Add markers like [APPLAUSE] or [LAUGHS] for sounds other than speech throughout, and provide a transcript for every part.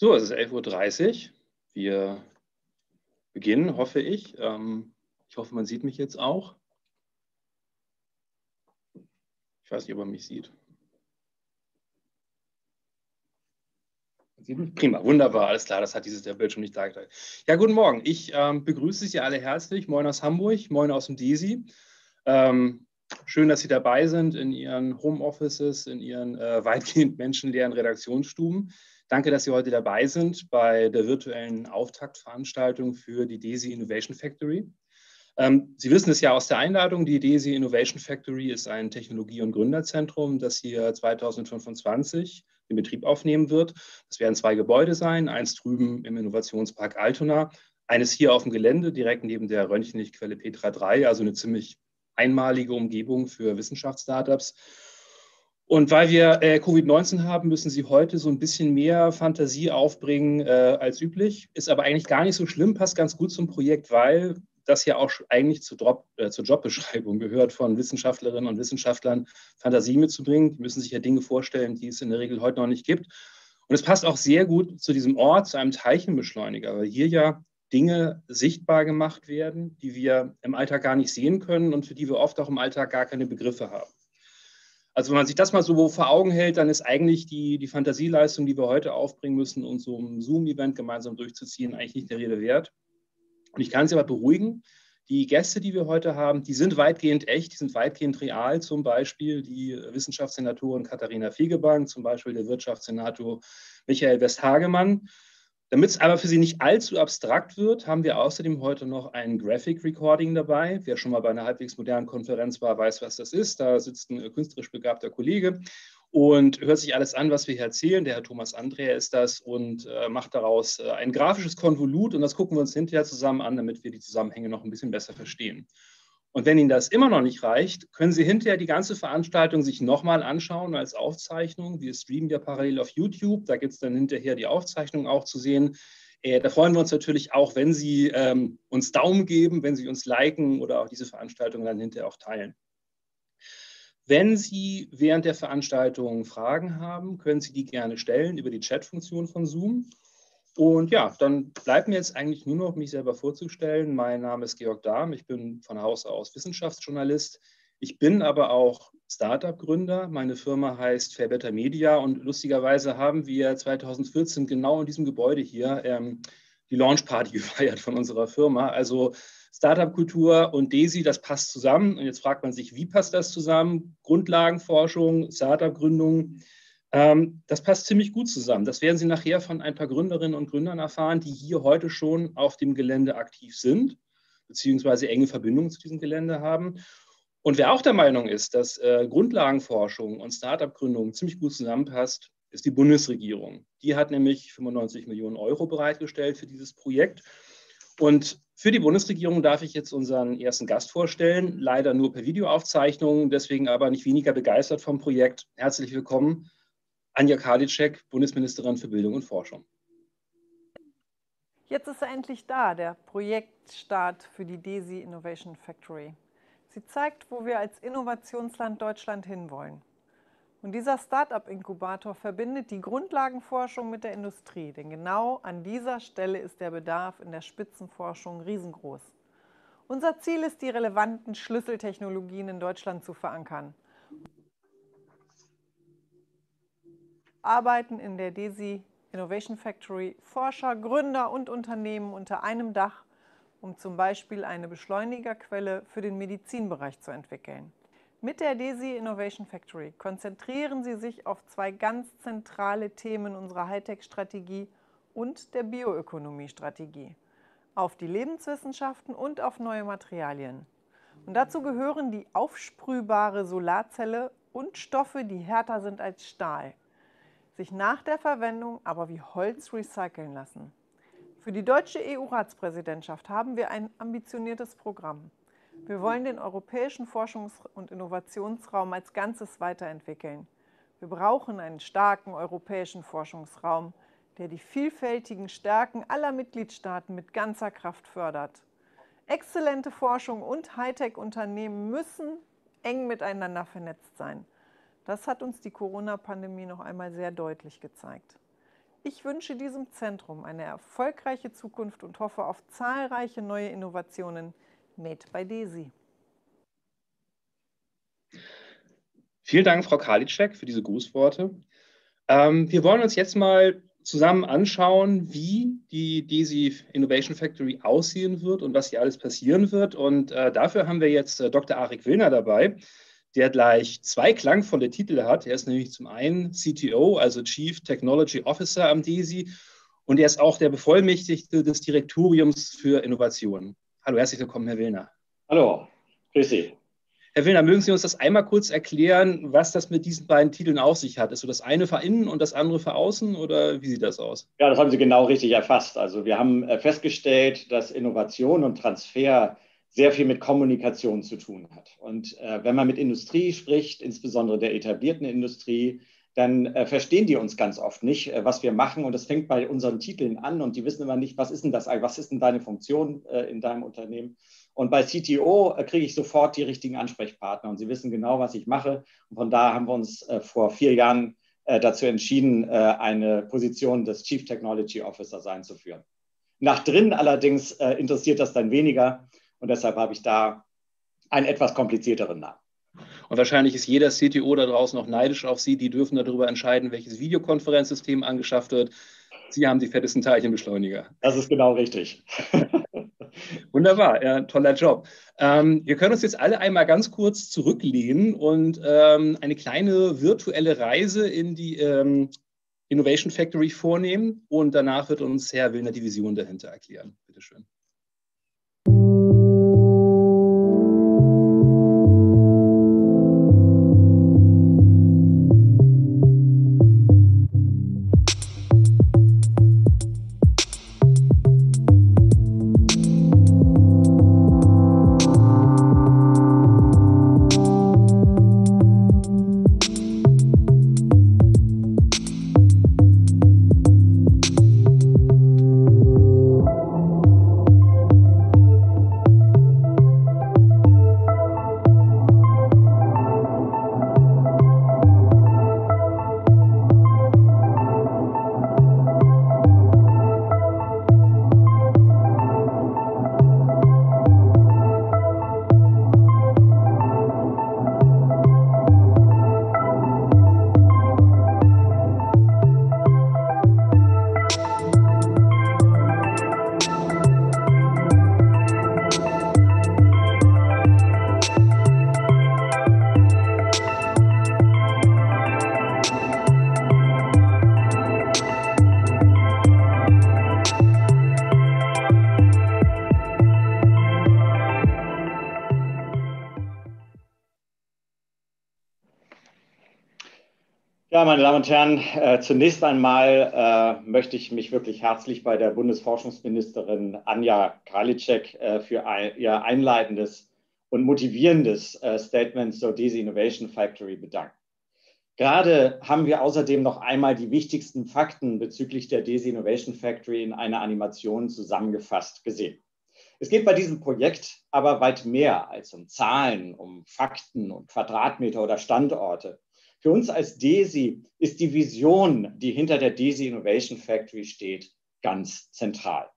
So, es ist 11.30 Uhr. Wir beginnen, hoffe ich. Ähm, ich hoffe, man sieht mich jetzt auch. Ich weiß nicht, ob man mich sieht. Prima, wunderbar, alles klar, das hat dieses der Bildschirm nicht dargestellt. Ja, guten Morgen. Ich ähm, begrüße Sie alle herzlich. Moin aus Hamburg, moin aus dem DESI. Ähm, schön, dass Sie dabei sind in Ihren Homeoffices, in Ihren äh, [LAUGHS] weitgehend menschenleeren Redaktionsstuben. Danke, dass Sie heute dabei sind bei der virtuellen Auftaktveranstaltung für die DESI Innovation Factory. Ähm, Sie wissen es ja aus der Einladung, die DESI Innovation Factory ist ein Technologie- und Gründerzentrum, das hier 2025 in Betrieb aufnehmen wird. Das werden zwei Gebäude sein, eins drüben im Innovationspark Altona, eines hier auf dem Gelände, direkt neben der Röntgenlichtquelle Petra 3, also eine ziemlich einmalige Umgebung für Wissenschaftsstartups. Und weil wir äh, Covid-19 haben, müssen Sie heute so ein bisschen mehr Fantasie aufbringen äh, als üblich. Ist aber eigentlich gar nicht so schlimm, passt ganz gut zum Projekt, weil das ja auch eigentlich zur, Drop, äh, zur Jobbeschreibung gehört von Wissenschaftlerinnen und Wissenschaftlern, Fantasie mitzubringen. Die müssen sich ja Dinge vorstellen, die es in der Regel heute noch nicht gibt. Und es passt auch sehr gut zu diesem Ort, zu einem Teilchenbeschleuniger, weil hier ja Dinge sichtbar gemacht werden, die wir im Alltag gar nicht sehen können und für die wir oft auch im Alltag gar keine Begriffe haben. Also wenn man sich das mal so vor Augen hält, dann ist eigentlich die, die Fantasieleistung, die wir heute aufbringen müssen, um so ein Zoom-Event gemeinsam durchzuziehen, eigentlich nicht der Rede wert. Und ich kann Sie aber beruhigen, die Gäste, die wir heute haben, die sind weitgehend echt, die sind weitgehend real. Zum Beispiel die Wissenschaftssenatorin Katharina Fegebank, zum Beispiel der Wirtschaftssenator Michael Westhagemann damit es aber für Sie nicht allzu abstrakt wird, haben wir außerdem heute noch ein Graphic Recording dabei. Wer schon mal bei einer halbwegs modernen Konferenz war, weiß, was das ist. Da sitzt ein künstlerisch begabter Kollege und hört sich alles an, was wir hier erzählen. Der Herr Thomas Andrea ist das und äh, macht daraus äh, ein grafisches Konvolut und das gucken wir uns hinterher zusammen an, damit wir die Zusammenhänge noch ein bisschen besser verstehen. Und wenn Ihnen das immer noch nicht reicht, können Sie hinterher die ganze Veranstaltung sich nochmal anschauen als Aufzeichnung. Wir streamen ja parallel auf YouTube. Da gibt es dann hinterher die Aufzeichnung auch zu sehen. Äh, da freuen wir uns natürlich auch, wenn Sie ähm, uns Daumen geben, wenn Sie uns liken oder auch diese Veranstaltung dann hinterher auch teilen. Wenn Sie während der Veranstaltung Fragen haben, können Sie die gerne stellen über die Chat-Funktion von Zoom. Und ja, dann bleibt mir jetzt eigentlich nur noch, mich selber vorzustellen. Mein Name ist Georg Dahm, ich bin von Haus aus Wissenschaftsjournalist. Ich bin aber auch Startup-Gründer. Meine Firma heißt Fairbetter Media und lustigerweise haben wir 2014 genau in diesem Gebäude hier ähm, die Launchparty [LAUGHS] gefeiert von unserer Firma. Also Startup-Kultur und DESI, das passt zusammen. Und jetzt fragt man sich, wie passt das zusammen? Grundlagenforschung, Startup-Gründung. Ähm, das passt ziemlich gut zusammen. Das werden Sie nachher von ein paar Gründerinnen und Gründern erfahren, die hier heute schon auf dem Gelände aktiv sind, beziehungsweise enge Verbindungen zu diesem Gelände haben. Und wer auch der Meinung ist, dass äh, Grundlagenforschung und Start-up-Gründung ziemlich gut zusammenpasst, ist die Bundesregierung. Die hat nämlich 95 Millionen Euro bereitgestellt für dieses Projekt. Und für die Bundesregierung darf ich jetzt unseren ersten Gast vorstellen, leider nur per Videoaufzeichnung, deswegen aber nicht weniger begeistert vom Projekt. Herzlich willkommen, Anja Karliczek, Bundesministerin für Bildung und Forschung. Jetzt ist er endlich da, der Projektstart für die DESI Innovation Factory. Sie zeigt, wo wir als Innovationsland Deutschland hinwollen. Und dieser Start-up-Inkubator verbindet die Grundlagenforschung mit der Industrie, denn genau an dieser Stelle ist der Bedarf in der Spitzenforschung riesengroß. Unser Ziel ist, die relevanten Schlüsseltechnologien in Deutschland zu verankern arbeiten in der DESI Innovation Factory Forscher, Gründer und Unternehmen unter einem Dach, um zum Beispiel eine Beschleunigerquelle für den Medizinbereich zu entwickeln. Mit der DESI Innovation Factory konzentrieren sie sich auf zwei ganz zentrale Themen unserer Hightech-Strategie und der Bioökonomie-Strategie, auf die Lebenswissenschaften und auf neue Materialien. Und dazu gehören die aufsprühbare Solarzelle und Stoffe, die härter sind als Stahl sich nach der Verwendung aber wie Holz recyceln lassen. Für die deutsche EU-Ratspräsidentschaft haben wir ein ambitioniertes Programm. Wir wollen den europäischen Forschungs- und Innovationsraum als Ganzes weiterentwickeln. Wir brauchen einen starken europäischen Forschungsraum, der die vielfältigen Stärken aller Mitgliedstaaten mit ganzer Kraft fördert. Exzellente Forschung und Hightech-Unternehmen müssen eng miteinander vernetzt sein. Das hat uns die Corona-Pandemie noch einmal sehr deutlich gezeigt. Ich wünsche diesem Zentrum eine erfolgreiche Zukunft und hoffe auf zahlreiche neue Innovationen made by DESI. Vielen Dank, Frau Karliczek, für diese Grußworte. Ähm, wir wollen uns jetzt mal zusammen anschauen, wie die DESI Innovation Factory aussehen wird und was hier alles passieren wird. Und äh, dafür haben wir jetzt äh, Dr. Arik Willner dabei, der gleich zwei klangvolle Titel hat. Er ist nämlich zum einen CTO, also Chief Technology Officer am DESI, und er ist auch der Bevollmächtigte des Direktoriums für Innovation. Hallo, herzlich willkommen, Herr Willner. Hallo, grüß Sie. Herr Willner, mögen Sie uns das einmal kurz erklären, was das mit diesen beiden Titeln auf sich hat? Ist so das eine für innen und das andere für außen oder wie sieht das aus? Ja, das haben Sie genau richtig erfasst. Also wir haben äh, festgestellt, dass Innovation und Transfer sehr viel mit Kommunikation zu tun hat. Und äh, wenn man mit Industrie spricht, insbesondere der etablierten Industrie, dann äh, verstehen die uns ganz oft nicht, äh, was wir machen. Und das fängt bei unseren Titeln an und die wissen immer nicht, was ist denn das, was ist denn deine Funktion äh, in deinem Unternehmen? Und bei CTO äh, kriege ich sofort die richtigen Ansprechpartner und sie wissen genau, was ich mache. Und von da haben wir uns äh, vor vier Jahren dazu entschieden, eine Position des Chief Technology Officers einzuführen. Nach drin allerdings interessiert das dann weniger und deshalb habe ich da einen etwas komplizierteren Namen. Und wahrscheinlich ist jeder CTO da draußen noch neidisch auf Sie. Die dürfen darüber entscheiden, welches Videokonferenzsystem angeschafft wird. Sie haben die fettesten Teilchenbeschleuniger. Das ist genau richtig. [LAUGHS] Wunderbar, ja, toller Job. Ähm, wir können uns jetzt alle einmal ganz kurz zurücklehnen und ähm, eine kleine virtuelle Reise in die ähm, Innovation Factory vornehmen und danach wird uns Herr Willner die Vision dahinter erklären. Bitte schön. Ja, meine Damen und Herren, äh, zunächst einmal äh, möchte ich mich wirklich herzlich bei der Bundesforschungsministerin Anja Karliczek äh, für ein, ihr einleitendes und motivierendes äh, Statement zur DESI Innovation Factory bedanken. Gerade haben wir außerdem noch einmal die wichtigsten Fakten bezüglich der DESI Innovation Factory in einer Animation zusammengefasst gesehen. Es geht bei diesem Projekt aber weit mehr als um Zahlen, um Fakten und Quadratmeter oder Standorte. Für uns als DESI ist die Vision, die hinter der DESI Innovation Factory steht, ganz zentral.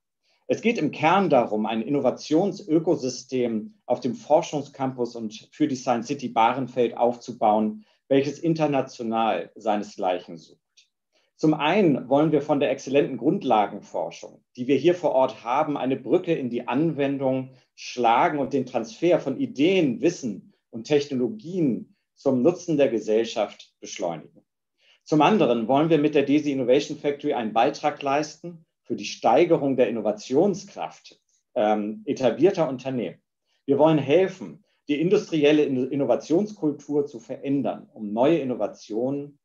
Es geht im Kern darum, ein Innovationsökosystem auf dem Forschungscampus und für die Science City Bahrenfeld aufzubauen, welches international seinesgleichen sucht. Zum einen wollen wir von der exzellenten Grundlagenforschung, die wir hier vor Ort haben, eine Brücke in die Anwendung schlagen und den Transfer von Ideen, Wissen und Technologien zum Nutzen der Gesellschaft beschleunigen. Zum anderen wollen wir mit der DESI Innovation Factory einen Beitrag leisten für die Steigerung der Innovationskraft ähm, etablierter Unternehmen. Wir wollen helfen, die industrielle Innovationskultur zu verändern, um neue Innovationen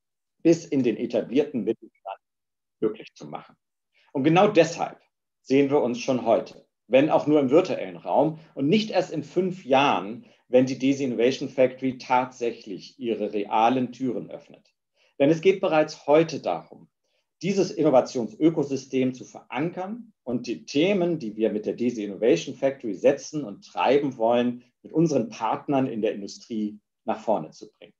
bis in den etablierten Mittelstand möglich zu machen. Und genau deshalb sehen wir uns schon heute, wenn auch nur im virtuellen Raum und nicht erst in fünf Jahren wenn die Desi Innovation Factory tatsächlich ihre realen Türen öffnet. Denn es geht bereits heute darum, dieses Innovationsökosystem zu verankern und die Themen, die wir mit der Desi Innovation Factory setzen und treiben wollen, mit unseren Partnern in der Industrie nach vorne zu bringen.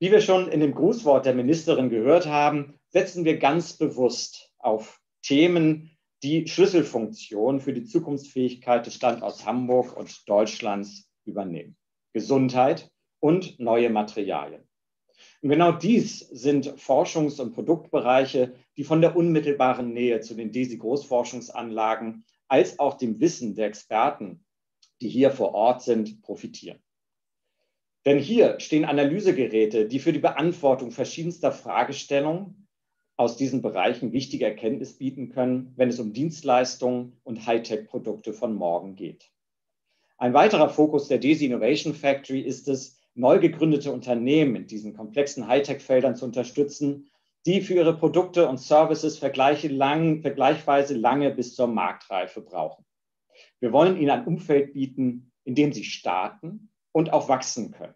Wie wir schon in dem Grußwort der Ministerin gehört haben, setzen wir ganz bewusst auf Themen, die Schlüsselfunktion für die Zukunftsfähigkeit des Standorts Hamburg und Deutschlands übernehmen. Gesundheit und neue Materialien. Und genau dies sind Forschungs- und Produktbereiche, die von der unmittelbaren Nähe zu den DESI-Großforschungsanlagen als auch dem Wissen der Experten, die hier vor Ort sind, profitieren. Denn hier stehen Analysegeräte, die für die Beantwortung verschiedenster Fragestellungen aus diesen Bereichen wichtige Erkenntnis bieten können, wenn es um Dienstleistungen und Hightech-Produkte von morgen geht. Ein weiterer Fokus der DESI Innovation Factory ist es, neu gegründete Unternehmen in diesen komplexen Hightech-Feldern zu unterstützen, die für ihre Produkte und Services lang, vergleichsweise lange bis zur Marktreife brauchen. Wir wollen ihnen ein Umfeld bieten, in dem sie starten und auch wachsen können.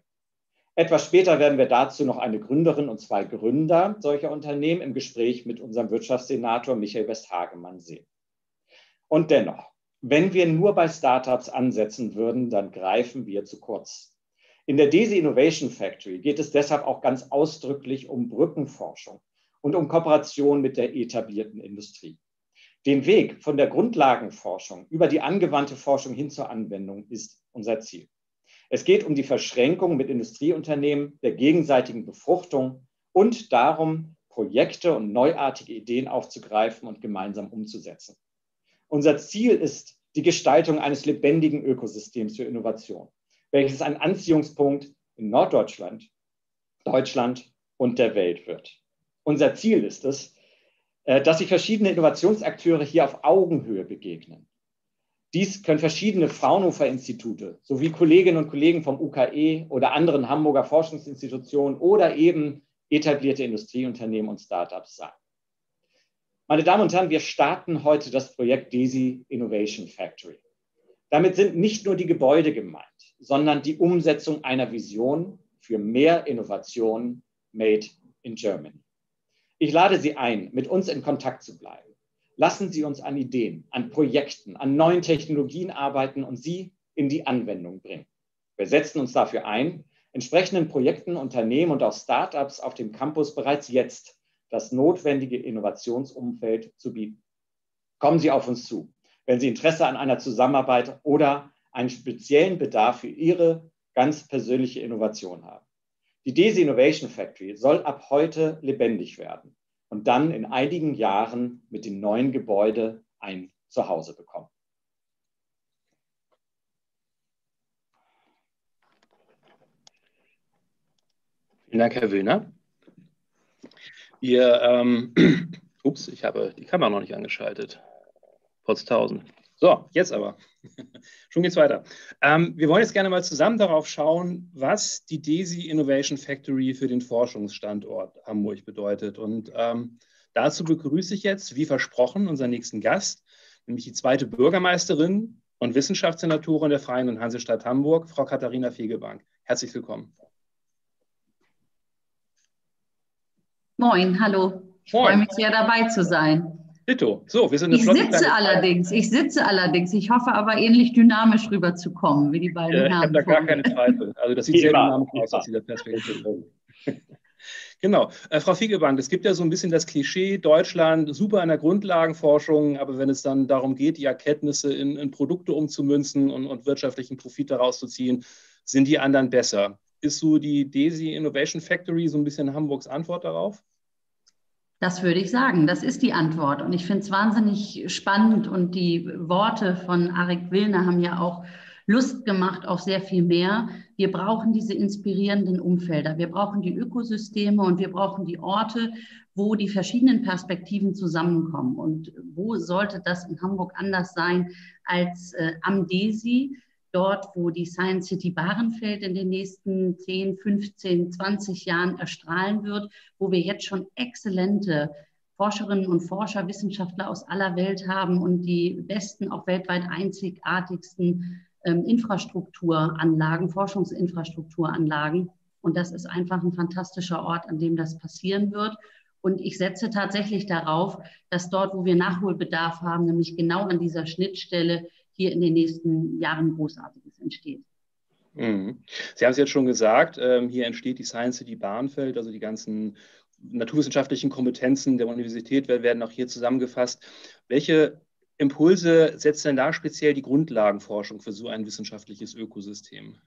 Etwas später werden wir dazu noch eine Gründerin und zwei Gründer solcher Unternehmen im Gespräch mit unserem Wirtschaftssenator Michael Westhagemann sehen. Und dennoch, wenn wir nur bei Startups ansetzen würden, dann greifen wir zu kurz. In der DESI Innovation Factory geht es deshalb auch ganz ausdrücklich um Brückenforschung und um Kooperation mit der etablierten Industrie. Den Weg von der Grundlagenforschung über die angewandte Forschung hin zur Anwendung ist unser Ziel. Es geht um die Verschränkung mit Industrieunternehmen, der gegenseitigen Befruchtung und darum, Projekte und neuartige Ideen aufzugreifen und gemeinsam umzusetzen. Unser Ziel ist die Gestaltung eines lebendigen Ökosystems für Innovation, welches ein Anziehungspunkt in Norddeutschland, Deutschland und der Welt wird. Unser Ziel ist es, äh, dass sich verschiedene Innovationsakteure hier auf Augenhöhe begegnen dies können verschiedene Fraunhofer-Institute sowie Kolleginnen und Kollegen vom UKE oder anderen Hamburger Forschungsinstitutionen oder eben etablierte Industrieunternehmen und Startups sein. Meine Damen und Herren, wir starten heute das Projekt DESI Innovation Factory. Damit sind nicht nur die Gebäude gemeint, sondern die Umsetzung einer Vision für mehr Innovation made in Germany. Ich lade Sie ein, mit uns in Kontakt zu bleiben. Lassen Sie uns an Ideen, an Projekten, an neuen Technologien arbeiten und sie in die Anwendung bringen. Wir setzen uns dafür ein, entsprechenden Projekten, Unternehmen und auch Startups auf dem Campus bereits jetzt das notwendige Innovationsumfeld zu bieten. Kommen Sie auf uns zu, wenn Sie Interesse an einer Zusammenarbeit oder einen speziellen Bedarf für Ihre ganz persönliche Innovation haben. Die DESI Innovation Factory soll ab heute lebendig werden und dann in einigen Jahren mit dem neuen Gebäude ein Zuhause bekommen. Vielen Dank, Herr Willner. Wir, ähm, [CLEARS THROAT] ups, ich habe die Kamera noch nicht angeschaltet. Potztausend. So, jetzt aber. [LAUGHS] Schon geht's weiter. Ähm, wir wollen jetzt gerne mal zusammen darauf schauen, was die DESI Innovation Factory für den Forschungsstandort Hamburg bedeutet. Und ähm, dazu begrüße ich jetzt, wie versprochen, unseren nächsten Gast, nämlich die zweite Bürgermeisterin und Wissenschaftssenatorin der Freien und Hansestadt Hamburg, Frau Katharina Fegebank. Herzlich willkommen. Moin, hallo. Ich Moin. freue mich sehr dabei zu sein. Ditto. So, wir sind eine Ich sitze allerdings, ich sitze allerdings. Ich hoffe aber ähnlich dynamisch rüberzukommen, wie die beiden ja, Herren. Ich habe da gar keine Zweifel. Also das sieht sehr dynamisch aus aus dieser Perspektive. [LAUGHS] Genau. Äh, Frau Fiegebank, es gibt ja so ein bisschen das Klischee, Deutschland super in der Grundlagenforschung, aber wenn es dann darum geht, die Erkenntnisse in, in Produkte umzumünzen und, und, wirtschaftlichen Profit daraus zu ziehen, sind die anderen besser. Ist so die DESI Innovation Factory so ein bisschen Hamburgs Antwort darauf? Das würde ich sagen. Das ist die Antwort. Und ich finde es wahnsinnig spannend. Und die Worte von Arik Willner haben ja auch Lust gemacht auf sehr viel mehr. Wir brauchen diese inspirierenden Umfelder. Wir brauchen die Ökosysteme und wir brauchen die Orte, wo die verschiedenen Perspektiven zusammenkommen. Und wo sollte das in Hamburg anders sein als äh, am DESI? Dort, wo die Science City Bahrenfeld in den nächsten 10, 15, 20 Jahren erstrahlen wird, wo wir jetzt schon exzellente Forscherinnen und Forscher, Wissenschaftler aus aller Welt haben und die besten, auch weltweit einzigartigsten ähm, Infrastrukturanlagen, Forschungsinfrastrukturanlagen. Und das ist einfach ein fantastischer Ort, an dem das passieren wird. Und ich setze tatsächlich darauf, dass dort, wo wir Nachholbedarf haben, nämlich genau an dieser Schnittstelle, hier in den nächsten Jahren Großartiges entsteht. Mhm. Sie haben es jetzt schon gesagt, ähm, hier entsteht die Science City Bahnfeld, also die ganzen naturwissenschaftlichen Kompetenzen der Universität werden auch hier zusammengefasst. Welche Impulse setzt denn da speziell die Grundlagenforschung für so ein wissenschaftliches Ökosystem?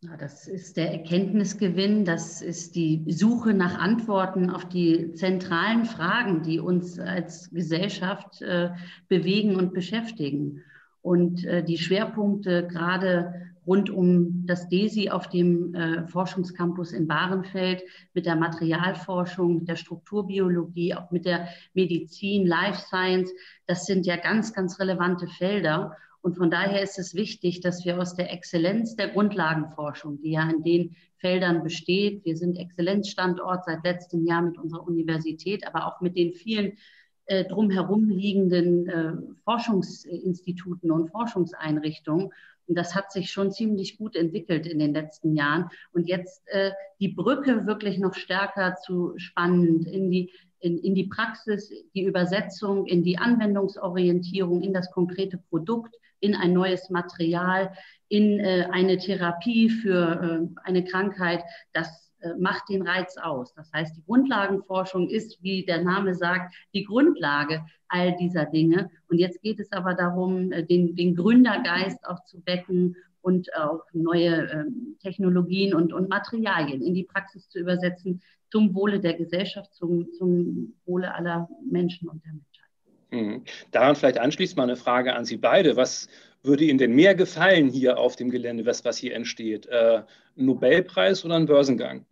Das ist der Erkenntnisgewinn, das ist die Suche nach Antworten auf die zentralen Fragen, die uns als Gesellschaft äh, bewegen und beschäftigen. Und äh, die Schwerpunkte gerade rund um das DESI auf dem äh, Forschungscampus in Bahrenfeld mit der Materialforschung, der Strukturbiologie, auch mit der Medizin, Life Science, das sind ja ganz, ganz relevante Felder. Und von daher ist es wichtig, dass wir aus der Exzellenz der Grundlagenforschung, die ja in den Feldern besteht, wir sind Exzellenzstandort seit letztem Jahr mit unserer Universität, aber auch mit den vielen äh, drumherum liegenden äh, Forschungsinstituten und Forschungseinrichtungen. Und das hat sich schon ziemlich gut entwickelt in den letzten Jahren. Und jetzt äh, die Brücke wirklich noch stärker zu spannen in die in, in die Praxis, die Übersetzung, in die Anwendungsorientierung, in das konkrete Produkt, in ein neues Material, in äh, eine Therapie für äh, eine Krankheit, das äh, macht den Reiz aus. Das heißt, die Grundlagenforschung ist, wie der Name sagt, die Grundlage all dieser Dinge. Und jetzt geht es aber darum, äh, den, den Gründergeist auch zu wecken und auch neue ähm, Technologien und, und Materialien in die Praxis zu übersetzen, zum Wohle der Gesellschaft, zum, zum Wohle aller Menschen und der Menschheit. Mhm. Daran vielleicht anschließt mal eine Frage an Sie beide. Was würde Ihnen denn mehr gefallen hier auf dem Gelände, was, was hier entsteht? Äh, ein Nobelpreis oder ein Börsengang?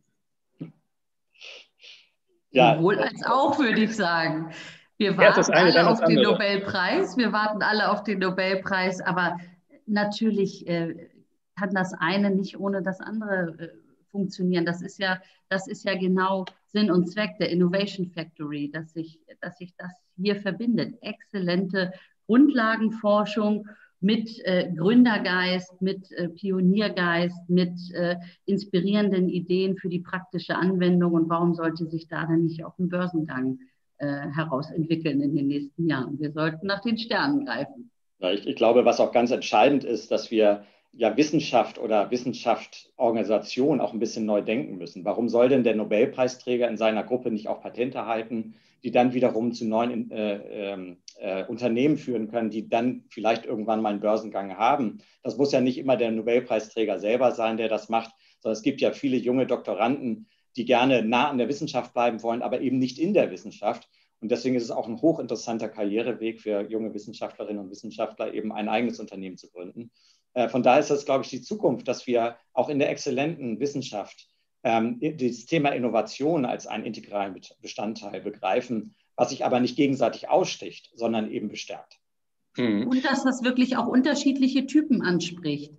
Ja. Sowohl als auch, würde ich sagen. Wir warten eine, alle auf den Nobelpreis. Wir warten alle auf den Nobelpreis, aber natürlich äh, kann das eine nicht ohne das andere äh, funktionieren. Das ist ja, das ist ja genau Sinn und Zweck der Innovation Factory, dass sich, dass sich das hier verbindet. Exzellente Grundlagenforschung mit äh, Gründergeist, mit äh, Pioniergeist, mit äh, inspirierenden Ideen für die praktische Anwendung. Und warum sollte sich da dann nicht auch ein Börsengang äh, herausentwickeln in den nächsten Jahren? Wir sollten nach den Sternen greifen. Ja, ich, ich glaube, was auch ganz entscheidend ist, dass wir ja Wissenschaft oder Wissenschaftsorganisation auch ein bisschen neu denken müssen. Warum soll denn der Nobelpreisträger in seiner Gruppe nicht auch Patente erhalten, die dann wiederum zu neuen äh, ähm, äh, Unternehmen führen können, die dann vielleicht irgendwann mal einen Börsengang haben? Das muss ja nicht immer der Nobelpreisträger selber sein, der das macht, sondern es gibt ja viele junge Doktoranden, die gerne nah an der Wissenschaft bleiben wollen, aber eben nicht in der Wissenschaft. Und deswegen ist es auch ein hochinteressanter Karriereweg für junge Wissenschaftlerinnen und Wissenschaftler, eben ein eigenes Unternehmen zu gründen. Äh, von daher ist das, glaube ich, die Zukunft, dass wir auch in der exzellenten Wissenschaft ähm, das Thema Innovation als einen integralen Bestandteil begreifen, was sich aber nicht gegenseitig aussticht, sondern eben bestärkt. Mhm. Und dass das wirklich auch unterschiedliche Typen anspricht.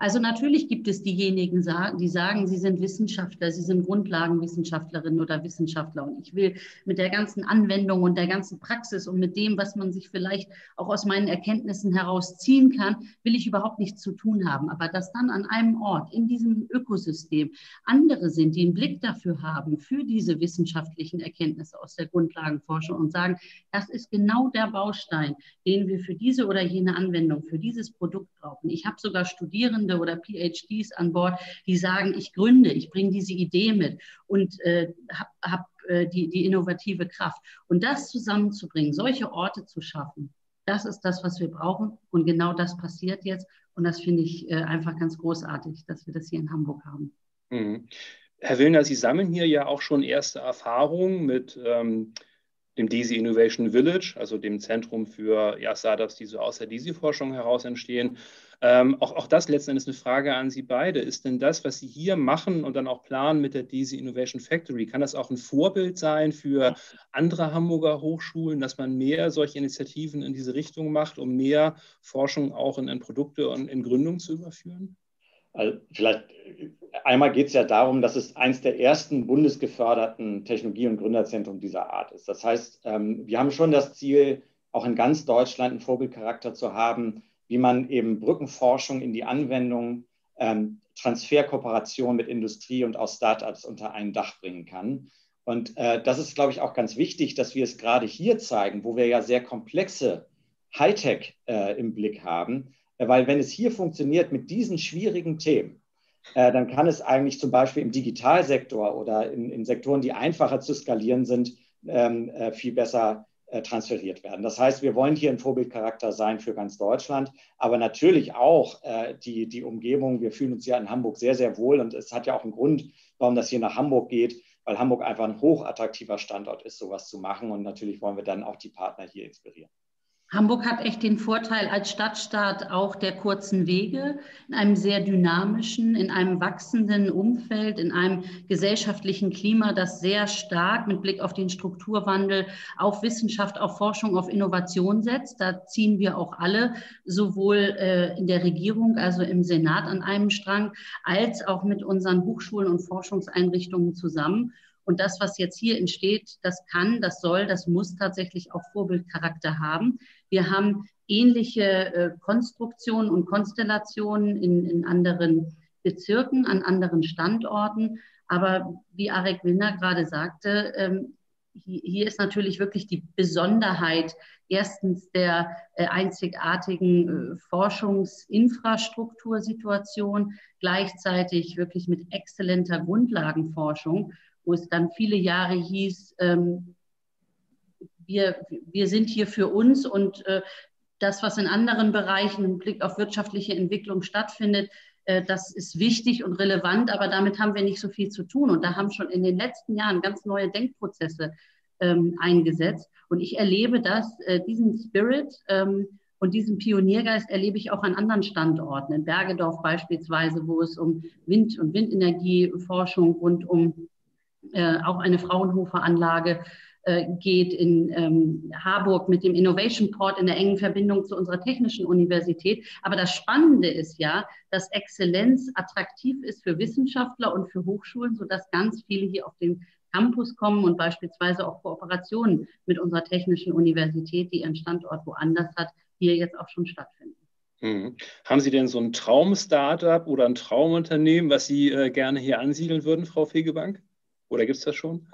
Also natürlich gibt es diejenigen, die sagen, sie sind Wissenschaftler, sie sind Grundlagenwissenschaftlerinnen oder Wissenschaftler. Und ich will mit der ganzen Anwendung und der ganzen Praxis und mit dem, was man sich vielleicht auch aus meinen Erkenntnissen herausziehen kann, will ich überhaupt nichts zu tun haben. Aber dass dann an einem Ort, in diesem Ökosystem, andere sind, die einen Blick dafür haben, für diese wissenschaftlichen Erkenntnisse aus der Grundlagenforschung und sagen, das ist genau der Baustein, den wir für diese oder jene Anwendung, für dieses Produkt brauchen. Ich habe sogar Studierende, Studierende oder PhDs an Bord, die sagen, ich gründe, ich bringe diese Idee mit und äh, habe hab, äh, die, die innovative Kraft. Und das zusammenzubringen, solche Orte zu schaffen, das ist das, was wir brauchen. Und genau das passiert jetzt. Und das finde ich äh, einfach ganz großartig, dass wir das hier in Hamburg haben. Mhm. Herr Willner, Sie sammeln hier ja auch schon erste Erfahrungen mit ähm, dem DESI Innovation Village, also dem Zentrum für ja, Startups, die so aus der DESI-Forschung heraus entstehen. Ähm, auch, auch das letzten Endes eine Frage an Sie beide. Ist denn das, was Sie hier machen und dann auch planen mit der DESI Innovation Factory, kann das auch ein Vorbild sein für andere Hamburger Hochschulen, dass man mehr solche Initiativen in diese Richtung macht, um mehr Forschung auch in, in Produkte und in Gründung zu überführen? Also vielleicht einmal geht es ja darum, dass es eines der ersten bundesgeförderten Technologie- und Gründerzentren dieser Art ist. Das heißt, ähm, wir haben schon das Ziel, auch in ganz Deutschland einen Vorbildcharakter zu haben, wie man eben Brückenforschung in die Anwendung, ähm, Transferkooperation mit Industrie und auch Startups unter ein Dach bringen kann. Und äh, das ist, glaube ich, auch ganz wichtig, dass wir es gerade hier zeigen, wo wir ja sehr komplexe Hightech äh, im Blick haben, Weil wenn es hier funktioniert mit diesen schwierigen Themen, äh, dann kann es eigentlich zum Beispiel im Digitalsektor oder in, in Sektoren, die einfacher zu skalieren sind, ähm, äh, viel besser äh, transferiert werden. Das heißt, wir wollen hier ein Vorbildcharakter sein für ganz Deutschland, aber natürlich auch äh, die, die Umgebung. Wir fühlen uns ja in Hamburg sehr, sehr wohl und es hat ja auch einen Grund, warum das hier nach Hamburg geht, weil Hamburg einfach ein hochattraktiver Standort ist, sowas zu machen und natürlich wollen wir dann auch die Partner hier inspirieren. Hamburg hat echt den Vorteil als Stadtstaat auch der kurzen Wege, in einem sehr dynamischen, in einem wachsenden Umfeld, in einem gesellschaftlichen Klima, das sehr stark mit Blick auf den Strukturwandel auf Wissenschaft, auf Forschung, auf Innovation setzt. Da ziehen wir auch alle, sowohl äh, in der Regierung, also im Senat an einem Strang, als auch mit unseren Hochschulen und Forschungseinrichtungen zusammen. Und das, was jetzt hier entsteht, das kann, das soll, das muss tatsächlich auch Vorbildcharakter haben. Wir haben ähnliche äh, Konstruktionen und Konstellationen in, in anderen Bezirken, an anderen Standorten. Aber wie Arek Wilner gerade sagte, ähm, hier, ist natürlich wirklich die Besonderheit erstens der äh, einzigartigen äh, Forschungsinfrastruktursituation, gleichzeitig wirklich mit exzellenter Grundlagenforschung wo es dann viele Jahre hieß, ähm, wir, wir sind hier für uns und äh, das, was in anderen Bereichen im Blick auf wirtschaftliche Entwicklung stattfindet, äh, das ist wichtig und relevant, aber damit haben wir nicht so viel zu tun. Und da haben schon in den letzten Jahren ganz neue Denkprozesse ähm, eingesetzt. Und ich erlebe das, äh, diesen Spirit ähm, und diesen Pioniergeist erlebe ich auch an anderen Standorten, in Bergedorf beispielsweise, wo es um Wind- und Windenergieforschung und um äh, auch eine Fraunhofer-Anlage äh, geht in ähm, Harburg mit dem Innovation Port in der engen Verbindung zu unserer technischen Universität. Aber das Spannende ist ja, dass Exzellenz attraktiv ist für Wissenschaftler und für Hochschulen, sodass ganz viele hier auf den Campus kommen und beispielsweise auch Kooperationen mit unserer technischen Universität, die ihren Standort woanders hat, hier jetzt auch schon stattfinden. Mhm. Haben Sie denn so ein Traum-Startup oder ein Traumunternehmen, was Sie äh, gerne hier ansiedeln würden, Frau Fegebank? Oder gibt es das schon?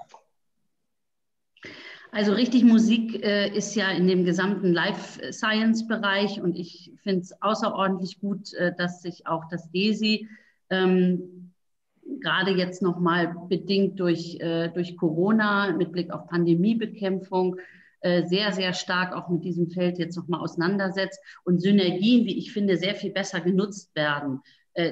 Also richtig Musik äh, ist ja in dem gesamten Life Science Bereich und ich finde es außerordentlich gut, äh, dass sich auch das DESI ähm, gerade jetzt nochmal bedingt durch, äh, durch Corona mit Blick auf Pandemiebekämpfung äh, sehr, sehr stark auch mit diesem Feld jetzt nochmal auseinandersetzt und Synergien, wie ich finde, sehr viel besser genutzt werden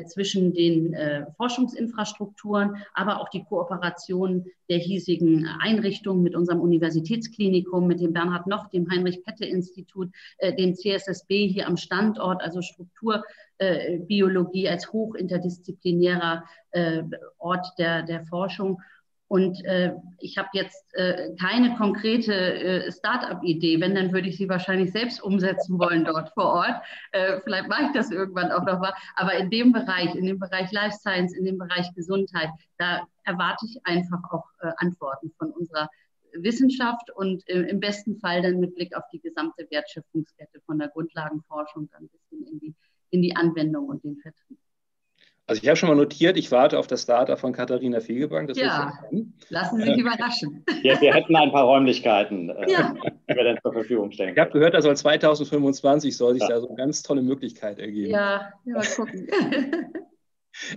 zwischen den äh, Forschungsinfrastrukturen, aber auch die Kooperation der hiesigen Einrichtungen mit unserem Universitätsklinikum, mit dem Bernhard Noch, dem Heinrich-Pette-Institut, äh, dem CSSB hier am Standort, also Strukturbiologie als hochinterdisziplinärer Ort der, der Forschung. Und äh, ich habe jetzt äh, keine konkrete äh, Start-up-Idee. Wenn, dann würde ich sie wahrscheinlich selbst umsetzen wollen dort vor Ort. Äh, vielleicht mache ich das irgendwann auch noch mal. Aber in dem Bereich, in dem Bereich Life Science, in dem Bereich Gesundheit, da erwarte ich einfach auch äh, Antworten von unserer Wissenschaft und äh, im besten Fall dann mit Blick auf die gesamte Wertschöpfungskette von der Grundlagenforschung dann bis hin in die, in die Anwendung und den Vertrieb. Also ich habe schon mal notiert, ich warte auf das Startup von Katharina Fegebank. Das ja, lassen Sie sich überraschen. Ja, wir hätten ein paar Räumlichkeiten, äh, ja. die wir dann zur Verfügung stellen. Ich habe gehört, da soll 2025 soll sich ja. da so eine ganz tolle Möglichkeit ergeben. Ja, mal gucken. [LAUGHS]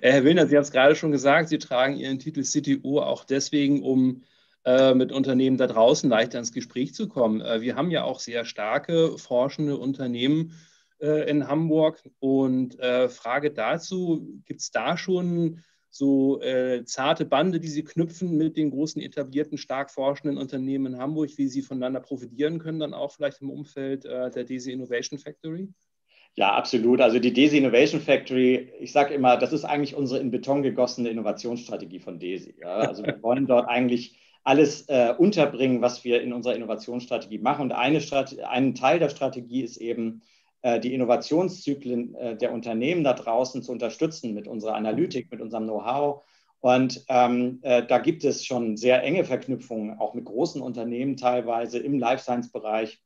Äh, Herr Willner, Sie haben es gerade schon gesagt, Sie tragen Ihren Titel CTO auch deswegen, um äh, mit Unternehmen da draußen leichter ins Gespräch zu kommen. Äh, wir haben ja auch sehr starke forschende Unternehmen, äh, in Hamburg. Und äh, Frage dazu, gibt es da schon so äh, zarte Bande, die Sie knüpfen mit den großen etablierten, stark forschenden Unternehmen in Hamburg, wie sie voneinander profitieren können, dann auch vielleicht im Umfeld äh, der DESI Innovation Factory? Ja, absolut. Also die DESI Innovation Factory, ich sage immer, das ist eigentlich unsere in Beton gegossene Innovationsstrategie von DESI. Ja? Also wir wollen dort eigentlich alles äh, unterbringen, was wir in unserer Innovationsstrategie machen. Und eine ein Teil der Strategie ist eben, die Innovationszyklen äh, der Unternehmen da draußen zu unterstützen mit unserer Analytik, mit unserem Know-how. Und ähm, äh, da gibt es schon sehr enge Verknüpfungen, auch mit großen Unternehmen teilweise im Life Science-Bereich.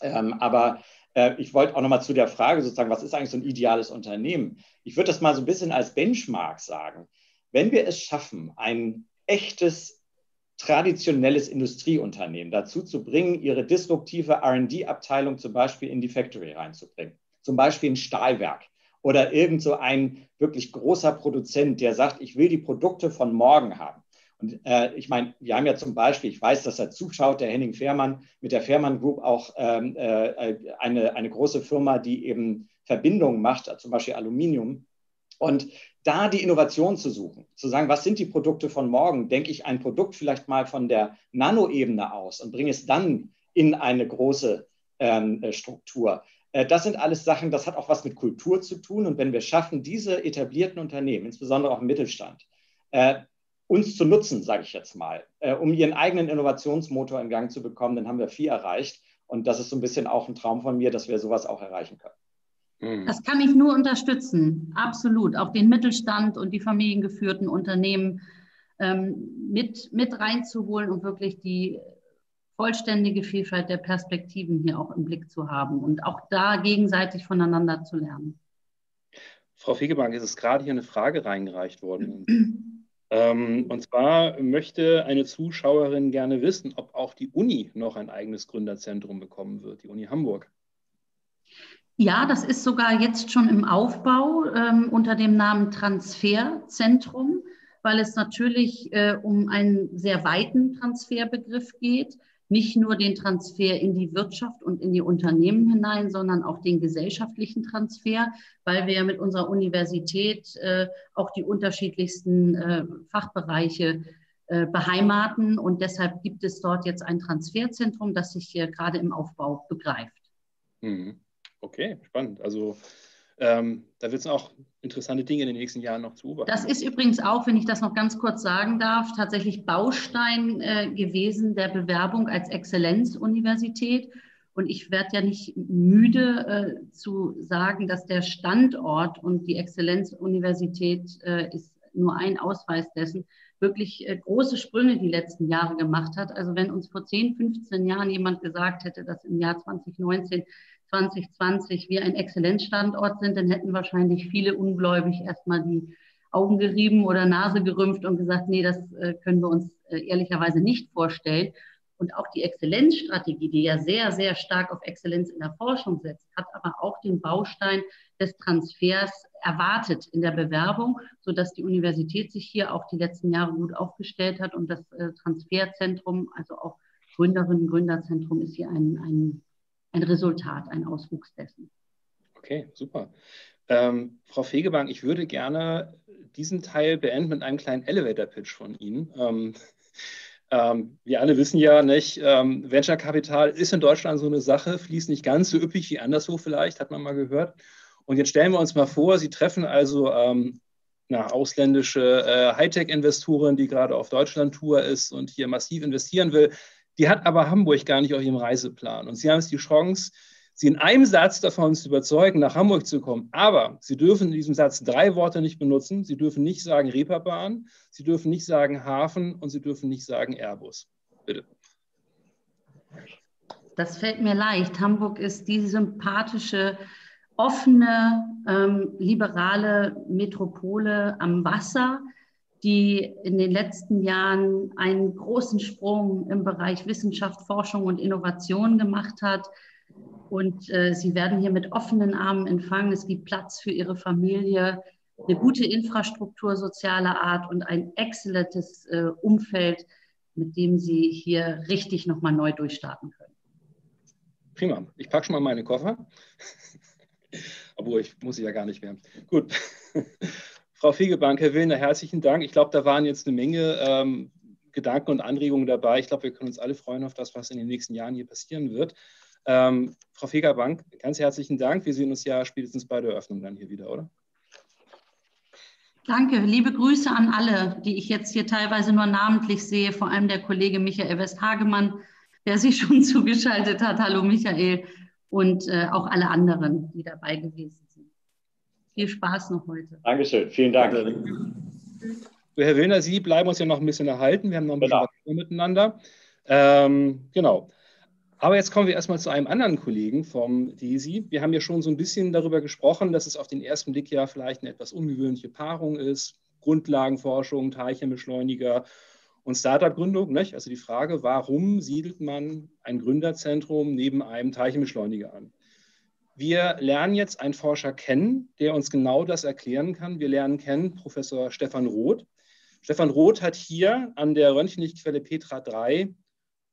Ähm, aber äh, ich wollte auch nochmal zu der Frage sozusagen, was ist eigentlich so ein ideales Unternehmen? Ich würde das mal so ein bisschen als Benchmark sagen. Wenn wir es schaffen, ein echtes traditionelles Industrieunternehmen dazu zu bringen, ihre disruptive RD-Abteilung zum Beispiel in die Factory reinzubringen. zum Beispiel ein Stahlwerk oder irgend so ein wirklich großer Produzent, der sagt, ich will die Produkte von morgen haben. Und äh, ich meine, wir haben ja zum Beispiel, ich weiß, dass er zuschaut, der Henning Fehrmann mit der Fehrmann Group auch ähm, äh, eine, eine große Firma, die eben Verbindungen macht, zum Beispiel Aluminium. Und da die Innovation zu suchen, zu sagen, was sind die Produkte von morgen? Denke ich ein Produkt vielleicht mal von der Nanoebene aus und bringe es dann in eine große ähm, äh, Struktur. Äh, das sind alles Sachen, das hat auch was mit Kultur zu tun. Und wenn wir schaffen, diese etablierten Unternehmen, insbesondere auch im Mittelstand, äh, uns zu nutzen, sage ich jetzt mal, äh, um ihren eigenen Innovationsmotor in Gang zu bekommen, dann haben wir viel erreicht. Und das ist so ein bisschen auch ein Traum von mir, dass wir sowas auch erreichen können. Mhm. Das kann ich nur unterstützen, absolut. Auch den Mittelstand und die familiengeführten Unternehmen ähm, mit, mit reinzuholen und wirklich die vollständige Vielfalt der Perspektiven hier auch im Blick zu haben und auch da gegenseitig voneinander zu lernen. Frau Fegebank, es ist gerade hier eine Frage reingereicht worden. [CLEARS THROAT] ähm, und zwar möchte eine Zuschauerin gerne wissen, ob auch die Uni noch ein eigenes Gründerzentrum bekommen wird, die Uni Hamburg. Ja, das ist sogar jetzt schon im Aufbau ähm, unter dem Namen Transferzentrum, weil es natürlich äh, um einen sehr weiten Transferbegriff geht. Nicht nur den Transfer in die Wirtschaft und in die Unternehmen hinein, sondern auch den gesellschaftlichen Transfer, weil wir mit unserer Universität äh, auch die unterschiedlichsten äh, Fachbereiche äh, beheimaten. Und deshalb gibt es dort jetzt ein Transferzentrum, das sich hier gerade im Aufbau begreift. Mhm. Okay, spannend. Also ähm, da wird es auch interessante Dinge in den nächsten Jahren noch zu beobachten. Das ist übrigens auch, wenn ich das noch ganz kurz sagen darf, tatsächlich Baustein äh, gewesen der Bewerbung als Exzellenzuniversität. Und ich werde ja nicht müde äh, zu sagen, dass der Standort und die Exzellenzuniversität äh, ist nur ein Ausweis dessen, wirklich äh, große Sprünge die letzten Jahre gemacht hat. Also wenn uns vor 10, 15 Jahren jemand gesagt hätte, dass im Jahr 2019 2020 wir ein Exzellenzstandort sind, dann hätten wahrscheinlich viele ungläubig erstmal die Augen gerieben oder Nase gerümpft und gesagt, nee, das äh, können wir uns äh, ehrlicherweise nicht vorstellen. Und auch die Exzellenzstrategie, die ja sehr, sehr stark auf Exzellenz in der Forschung setzt, hat aber auch den Baustein des Transfers erwartet in der Bewerbung, sodass die Universität sich hier auch die letzten Jahre gut aufgestellt hat und das äh, Transferzentrum, also auch Gründerinnen und Gründerzentrum ist hier ein, ein ein Resultat, ein Auswuchs dessen. Okay, super. Ähm, Frau Fegebank, ich würde gerne diesen Teil beenden mit einem kleinen Elevator-Pitch von Ihnen. Ähm, ähm, wir alle wissen ja nicht, ähm, Venture Capital ist in Deutschland so eine Sache, fließt nicht ganz so üppig wie anderswo vielleicht, hat man mal gehört. Und jetzt stellen wir uns mal vor, Sie treffen also ähm, eine ausländische äh, Hightech-Investorin, die gerade auf Deutschland-Tour ist und hier massiv investieren will. Die hat aber Hamburg gar nicht auf ihrem Reiseplan. Und Sie haben jetzt die Chance, Sie in einem Satz davon zu überzeugen, nach Hamburg zu kommen. Aber Sie dürfen in diesem Satz drei Worte nicht benutzen. Sie dürfen nicht sagen Reeperbahn, Sie dürfen nicht sagen Hafen und Sie dürfen nicht sagen Airbus. Bitte. Das fällt mir leicht. Hamburg ist die sympathische, offene, ähm, liberale Metropole am Wasser die in den letzten Jahren einen großen Sprung im Bereich Wissenschaft, Forschung und Innovation gemacht hat. Und äh, sie werden hier mit offenen Armen empfangen. Es gibt Platz für ihre Familie, eine gute Infrastruktur sozialer Art und ein exzellentes äh, Umfeld, mit dem sie hier richtig nochmal neu durchstarten können. Prima. Ich packe schon mal meine Koffer. [LAUGHS] Obwohl, ich muss ja gar nicht mehr. Gut. Frau Fegebank, Herr Willner, herzlichen Dank. Ich glaube, da waren jetzt eine Menge ähm, Gedanken und Anregungen dabei. Ich glaube, wir können uns alle freuen auf das, was in den nächsten Jahren hier passieren wird. Ähm, Frau Fegerbank, ganz herzlichen Dank. Wir sehen uns ja spätestens bei der Eröffnung dann hier wieder, oder? Danke. Liebe Grüße an alle, die ich jetzt hier teilweise nur namentlich sehe, vor allem der Kollege Michael Westhagemann, der sich schon [LAUGHS] zugeschaltet hat. Hallo Michael und äh, auch alle anderen, die dabei gewesen sind. Viel Spaß noch heute. Dankeschön, vielen Dank. Herr Willner, Sie bleiben uns ja noch ein bisschen erhalten. Wir haben noch ein bisschen genau. miteinander. Ähm, genau. Aber jetzt kommen wir erstmal zu einem anderen Kollegen vom DESI. Wir haben ja schon so ein bisschen darüber gesprochen, dass es auf den ersten Blick ja vielleicht eine etwas ungewöhnliche Paarung ist. Grundlagenforschung, Teilchenbeschleuniger und Startup-Gründung. Also die Frage, warum siedelt man ein Gründerzentrum neben einem Teilchenbeschleuniger an? Wir lernen jetzt einen Forscher kennen, der uns genau das erklären kann. Wir lernen kennen Professor Stefan Roth. Stefan Roth hat hier an der Röntgenlichtquelle Petra 3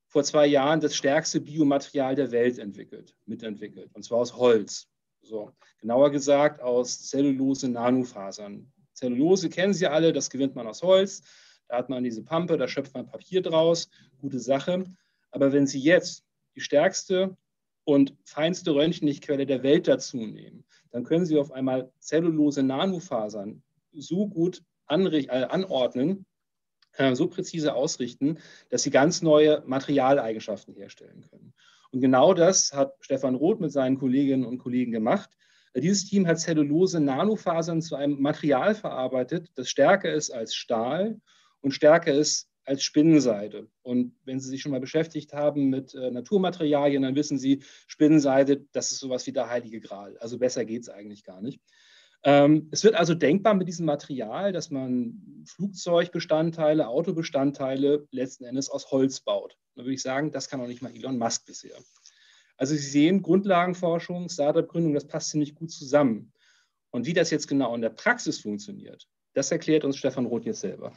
vor zwei Jahren das stärkste Biomaterial der Welt entwickelt, mitentwickelt, und zwar aus Holz. So, genauer gesagt aus Zellulose-Nanofasern. Zellulose kennen Sie alle, das gewinnt man aus Holz. Da hat man diese Pampe, da schöpft man Papier draus, gute Sache. Aber wenn Sie jetzt die stärkste und feinste Röntgenlichtquelle der Welt dazu nehmen, dann können Sie auf einmal zellulose Nanofasern so gut äh, anordnen, äh, so präzise ausrichten, dass sie ganz neue Materialeigenschaften herstellen können. Und genau das hat Stefan Roth mit seinen Kolleginnen und Kollegen gemacht. Dieses Team hat zellulose Nanofasern zu einem Material verarbeitet, das stärker ist als Stahl und stärker ist als Spinnenseide. Und wenn Sie sich schon mal beschäftigt haben mit äh, Naturmaterialien, dann wissen Sie, Spinnenseide, das ist sowas wie der heilige Gral. Also besser geht es eigentlich gar nicht. Ähm, es wird also denkbar mit diesem Material, dass man Flugzeugbestandteile, Autobestandteile letzten Endes aus Holz baut. Da würde ich sagen, das kann auch nicht mal Elon Musk bisher. Also Sie sehen, Grundlagenforschung, Startup-Gründung, das passt ziemlich gut zusammen. Und wie das jetzt genau in der Praxis funktioniert, das erklärt uns Stefan Roth jetzt selber.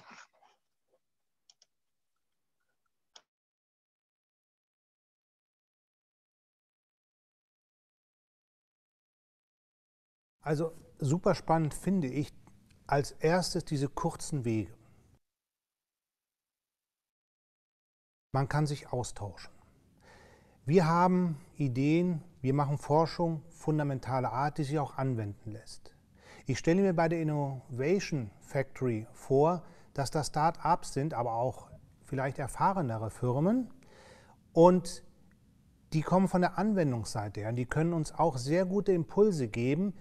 Also super spannend finde ich als erstes diese kurzen Wege. Man kann sich austauschen. Wir haben Ideen, wir machen Forschung fundamentaler Art, die sich auch anwenden lässt. Ich stelle mir bei der Innovation Factory vor, dass das Start-ups sind, aber auch vielleicht erfahrenere Firmen und die kommen von der Anwendungsseite her die können uns auch sehr gute Impulse geben,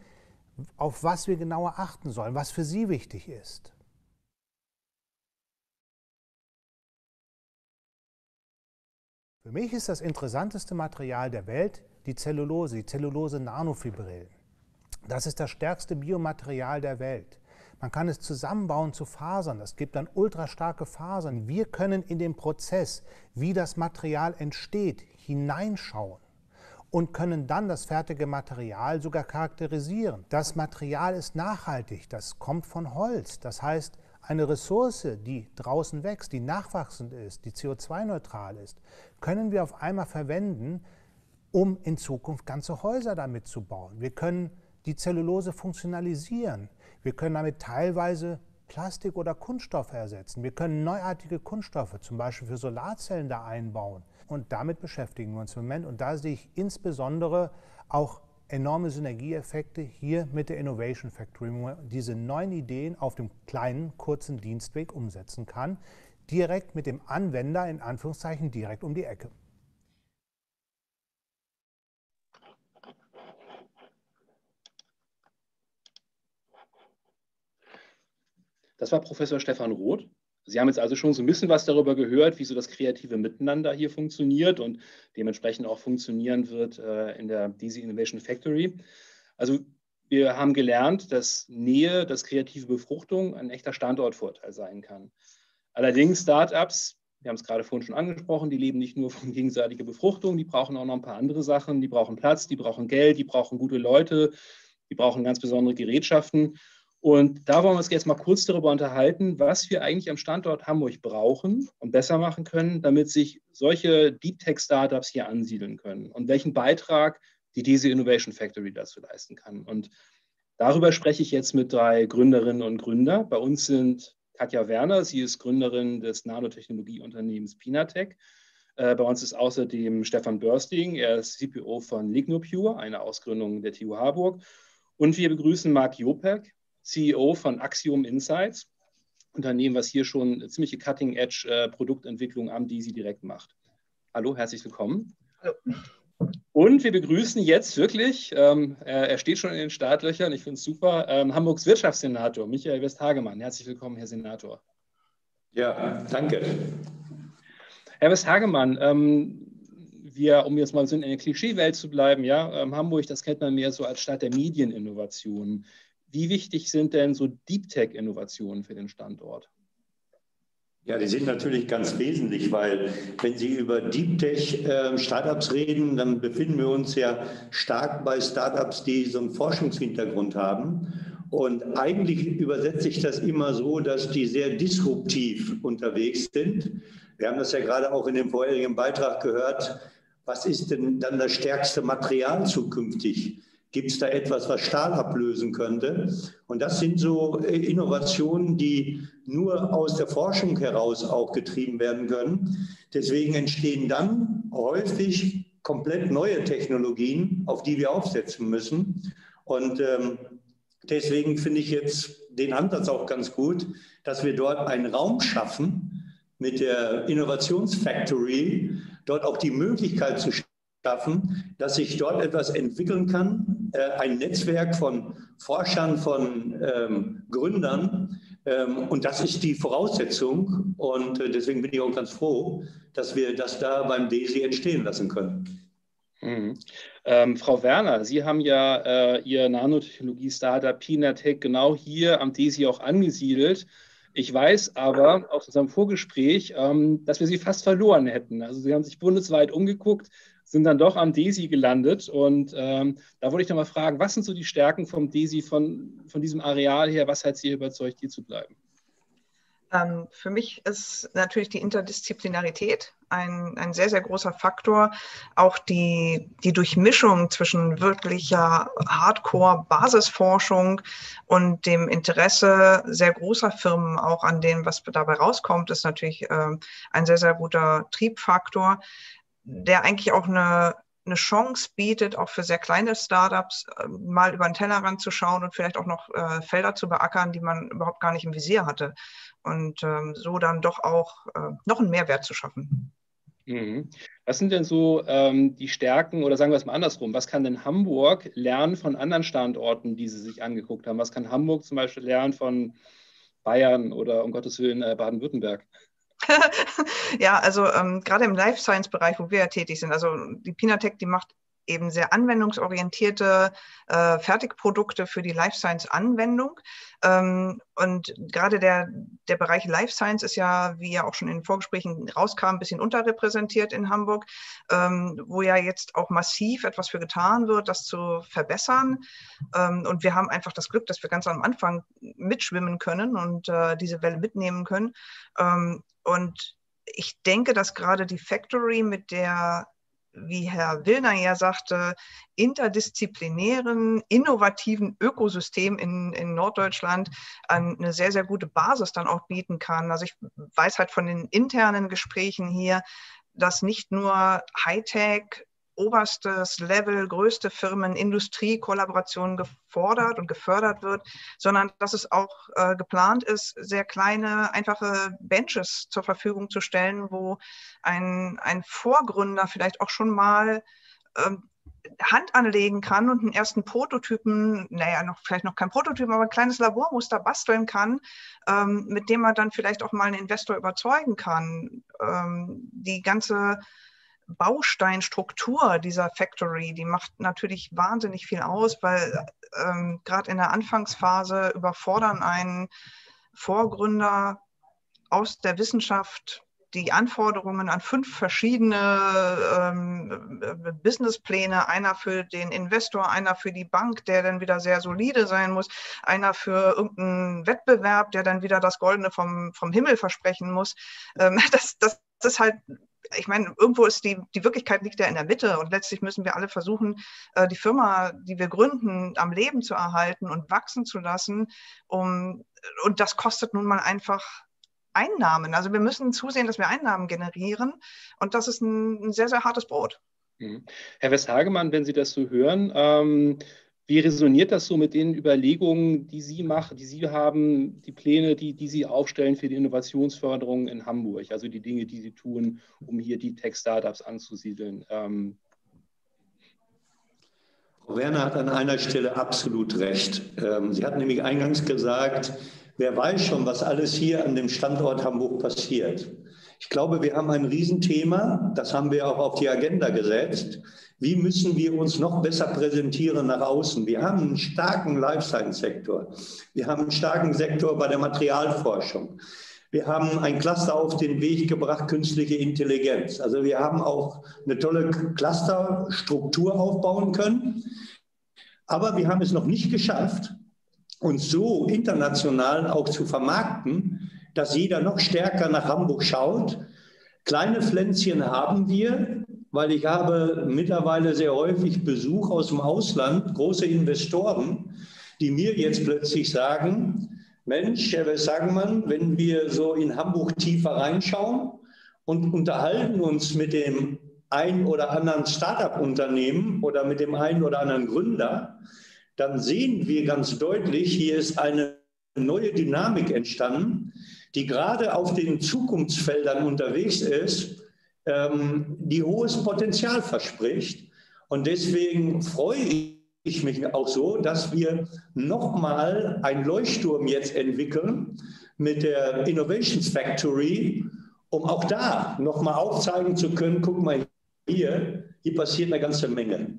auf was wir genauer achten sollen, was für Sie wichtig ist. Für mich ist das interessanteste Material der Welt die Zellulose, die Zellulose-Nanofibrillen. Das ist das stärkste Biomaterial der Welt. Man kann es zusammenbauen zu Fasern. Es gibt dann ultrastarke Fasern. Wir können in den Prozess, wie das Material entsteht, hineinschauen und können dann das fertige Material sogar charakterisieren. Das Material ist nachhaltig, das kommt von Holz. Das heißt, eine Ressource, die draußen wächst, die nachwachsend ist, die CO2-neutral ist, können wir auf einmal verwenden, um in Zukunft ganze Häuser damit zu bauen. Wir können die Zellulose funktionalisieren. Wir können damit teilweise Plastik oder Kunststoffe ersetzen. Wir können neuartige Kunststoffe, zum Beispiel für Solarzellen, da einbauen. Und damit beschäftigen wir uns im Moment. Und da sehe ich insbesondere auch enorme Synergieeffekte hier mit der Innovation Factory, wo man diese neuen Ideen auf dem kleinen, kurzen Dienstweg umsetzen kann, direkt mit dem Anwender in Anführungszeichen direkt um die Ecke. Das war Professor Stefan Roth. Sie haben jetzt also schon so ein bisschen was darüber gehört, wie so das kreative Miteinander hier funktioniert und dementsprechend auch funktionieren wird äh, in der DC Innovation Factory. Also wir haben gelernt, dass Nähe, dass kreative Befruchtung ein echter Standortvorteil sein kann. Allerdings Startups, wir haben es gerade vorhin schon angesprochen, die leben nicht nur von gegenseitiger Befruchtung, die brauchen auch noch ein paar andere Sachen. Die brauchen Platz, die brauchen Geld, die brauchen gute Leute, die brauchen ganz besondere Gerätschaften. Und da wollen wir uns jetzt mal kurz darüber unterhalten, was wir eigentlich am Standort Hamburg brauchen und besser machen können, damit sich solche Deep Tech Startups hier ansiedeln können und welchen Beitrag die diese Innovation Factory dazu leisten kann. Und darüber spreche ich jetzt mit drei Gründerinnen und Gründern. Bei uns sind Katja Werner, sie ist Gründerin des Nanotechnologieunternehmens Pinatech. Äh, bei uns ist außerdem Stefan Börsting, er ist CPO von Lignopure, eine Ausgründung der TU Harburg. Und wir begrüßen Marc Jopek. CEO von Axiom Insights, Unternehmen, was hier schon ziemliche Cutting-Edge-Produktentwicklung am DISI direkt macht. Hallo, herzlich willkommen. Hallo. Und wir begrüßen jetzt wirklich, ähm, er, steht schon in den Startlöchern, ich finde es super, ähm, Hamburgs Wirtschaftssenator Michael Westhagemann. Herzlich willkommen, Herr Senator. Ja, danke. Herr Westhagemann, ähm, wir, um jetzt mal so in einer Klischeewelt zu bleiben, ja, ähm, Hamburg, das kennt man mehr so als Stadt der Medieninnovationen. Wie wichtig sind denn so Deep Tech-Innovationen für den Standort? Ja, die sind natürlich ganz wesentlich, weil wenn Sie über Deep Tech äh, Startups reden, dann befinden wir uns ja stark bei Startups, die so einen Forschungshintergrund haben. Und eigentlich übersetze ich das immer so, dass die sehr disruptiv unterwegs sind. Wir haben das ja gerade auch in dem vorherigen Beitrag gehört. Was ist denn dann das stärkste Material zukünftig? Gibt es da etwas, was Stahl ablösen könnte? Und das sind so äh, Innovationen, die nur aus der Forschung heraus auch getrieben werden können. Deswegen entstehen dann häufig komplett neue Technologien, auf die wir aufsetzen müssen. Und ähm, deswegen finde ich jetzt den Ansatz auch ganz gut, dass wir dort einen Raum schaffen mit der Innovationsfactory, dort auch die Möglichkeit zu schaffen, dass sich dort etwas entwickeln kann, äh, ein Netzwerk von Forschern, von ähm, Gründern. Ähm, und das ist die Voraussetzung. Und äh, deswegen bin ich auch ganz froh, dass wir das da beim DESI entstehen lassen können. Mhm. Ähm, Frau Werner, Sie haben ja äh, Ihr Nanotechnologie-Startup Pinatech genau hier am DESI auch angesiedelt. Ich weiß aber aus unserem Vorgespräch, ähm, dass wir Sie fast verloren hätten. Also Sie haben sich bundesweit umgeguckt, sind dann doch am DESI gelandet. Und ähm, da wollte ich noch mal fragen, was sind so die Stärken vom DESI, von, von diesem Areal her? Was hat Sie überzeugt, hier zu bleiben? Ähm, für mich ist natürlich die Interdisziplinarität ein, ein sehr, sehr großer Faktor. Auch die, die Durchmischung zwischen wirklicher Hardcore-Basisforschung und dem Interesse sehr großer Firmen auch an dem, was dabei rauskommt, ist natürlich äh, ein sehr, sehr guter Triebfaktor der eigentlich auch eine, eine Chance bietet, auch für sehr kleine Startups äh, mal über den Tellerrand zu schauen und vielleicht auch noch äh, Felder zu beackern, die man überhaupt gar nicht im Visier hatte. Und ähm, so dann doch auch äh, noch einen Mehrwert zu schaffen. Mhm. Was sind denn so ähm, die Stärken oder sagen wir es mal andersrum? Was kann denn Hamburg lernen von anderen Standorten, die Sie sich angeguckt haben? Was kann Hamburg zum Beispiel lernen von Bayern oder um Gottes Willen äh, Baden-Württemberg? [LAUGHS] ja, also ähm, gerade im Life Science Bereich, wo wir ja tätig sind, also die Pinatech, die macht eben sehr anwendungsorientierte äh, Fertigprodukte für die Life Science Anwendung. Ähm, und gerade der, der Bereich Life Science ist ja, wie ja auch schon in den Vorgesprächen rauskam, ein bisschen unterrepräsentiert in Hamburg, ähm, wo ja jetzt auch massiv etwas für getan wird, das zu verbessern. Ähm, und wir haben einfach das Glück, dass wir ganz am Anfang mitschwimmen können und äh, diese Welle mitnehmen können. Ähm, und ich denke, dass gerade die Factory mit der, wie Herr Willner ja sagte, interdisziplinären, innovativen Ökosystem in, in Norddeutschland eine sehr, sehr gute Basis dann auch bieten kann. Also ich weiß halt von den internen Gesprächen hier, dass nicht nur Hightech oberstes Level, größte Firmen, Industrie, Kollaboration gefordert und gefördert wird, sondern dass es auch äh, geplant ist, sehr kleine, einfache Benches zur Verfügung zu stellen, wo ein, ein Vorgründer vielleicht auch schon mal ähm, Hand anlegen kann und einen ersten Prototypen, naja, noch, vielleicht noch kein Prototypen, aber ein kleines Labormuster basteln kann, ähm, mit dem man dann vielleicht auch mal einen Investor überzeugen kann. Ähm, die ganze Bausteinstruktur dieser Factory, die macht natürlich wahnsinnig viel aus, weil ähm, gerade in der Anfangsphase überfordern einen Vorgründer aus der Wissenschaft die Anforderungen an fünf verschiedene ähm, Businesspläne, einer für den Investor, einer für die Bank, der dann wieder sehr solide sein muss, einer für irgendeinen Wettbewerb, der dann wieder das Goldene vom, vom Himmel versprechen muss. Ähm, [LAUGHS] das, das ist halt ich meine, irgendwo ist die, die Wirklichkeit liegt ja in der Mitte und letztlich müssen wir alle versuchen, äh, die Firma, die wir gründen, am Leben zu erhalten und wachsen zu lassen. Um, und das kostet nun mal einfach Einnahmen. Also wir müssen zusehen, dass wir Einnahmen generieren und das ist ein, ein sehr, sehr hartes Brot. Mhm. Herr Westhagemann, wenn Sie das so hören, ähm, wie resoniert das so mit den Überlegungen, die Sie machen, die Sie haben, die Pläne, die, die Sie aufstellen für die Innovationsförderung in Hamburg, also die Dinge, die Sie tun, um hier die Tech-Startups anzusiedeln? Ähm Frau Werner hat an einer Stelle absolut recht. Ähm, sie hat nämlich eingangs gesagt, wer weiß schon, was alles hier an dem Standort Hamburg passiert. Ich glaube, wir haben ein Riesenthema, das haben wir auch auf die Agenda gesetzt. Wie müssen wir uns noch besser präsentieren nach außen? Wir haben einen starken Life Science Sektor. Wir haben einen starken Sektor bei der Materialforschung. Wir haben ein Cluster auf den Weg gebracht, künstliche Intelligenz. Also wir haben auch eine tolle Clusterstruktur aufbauen können. Aber wir haben es noch nicht geschafft, uns so international auch zu vermarkten, dass jeder noch stärker nach Hamburg schaut. Kleine Pflänzchen haben wir, weil ich habe mittlerweile sehr häufig Besuch aus dem Ausland, große Investoren, die mir jetzt plötzlich sagen, Mensch, Herr Wessagmann, wenn wir so in Hamburg tiefer reinschauen und unterhalten uns mit dem ein oder anderen Startup-Unternehmen oder mit dem einen oder anderen Gründer, dann sehen wir ganz deutlich, hier ist eine neue Dynamik entstanden, die gerade auf den Zukunftsfeldern unterwegs ist, ähm, die hohes Potenzial verspricht. Und deswegen freue ich ich mich auch so, dass wir nochmal einen Leuchtturm jetzt entwickeln mit der Innovations Factory, um auch da nochmal aufzeigen zu können, guck mal hier, hier passiert eine ganze Menge.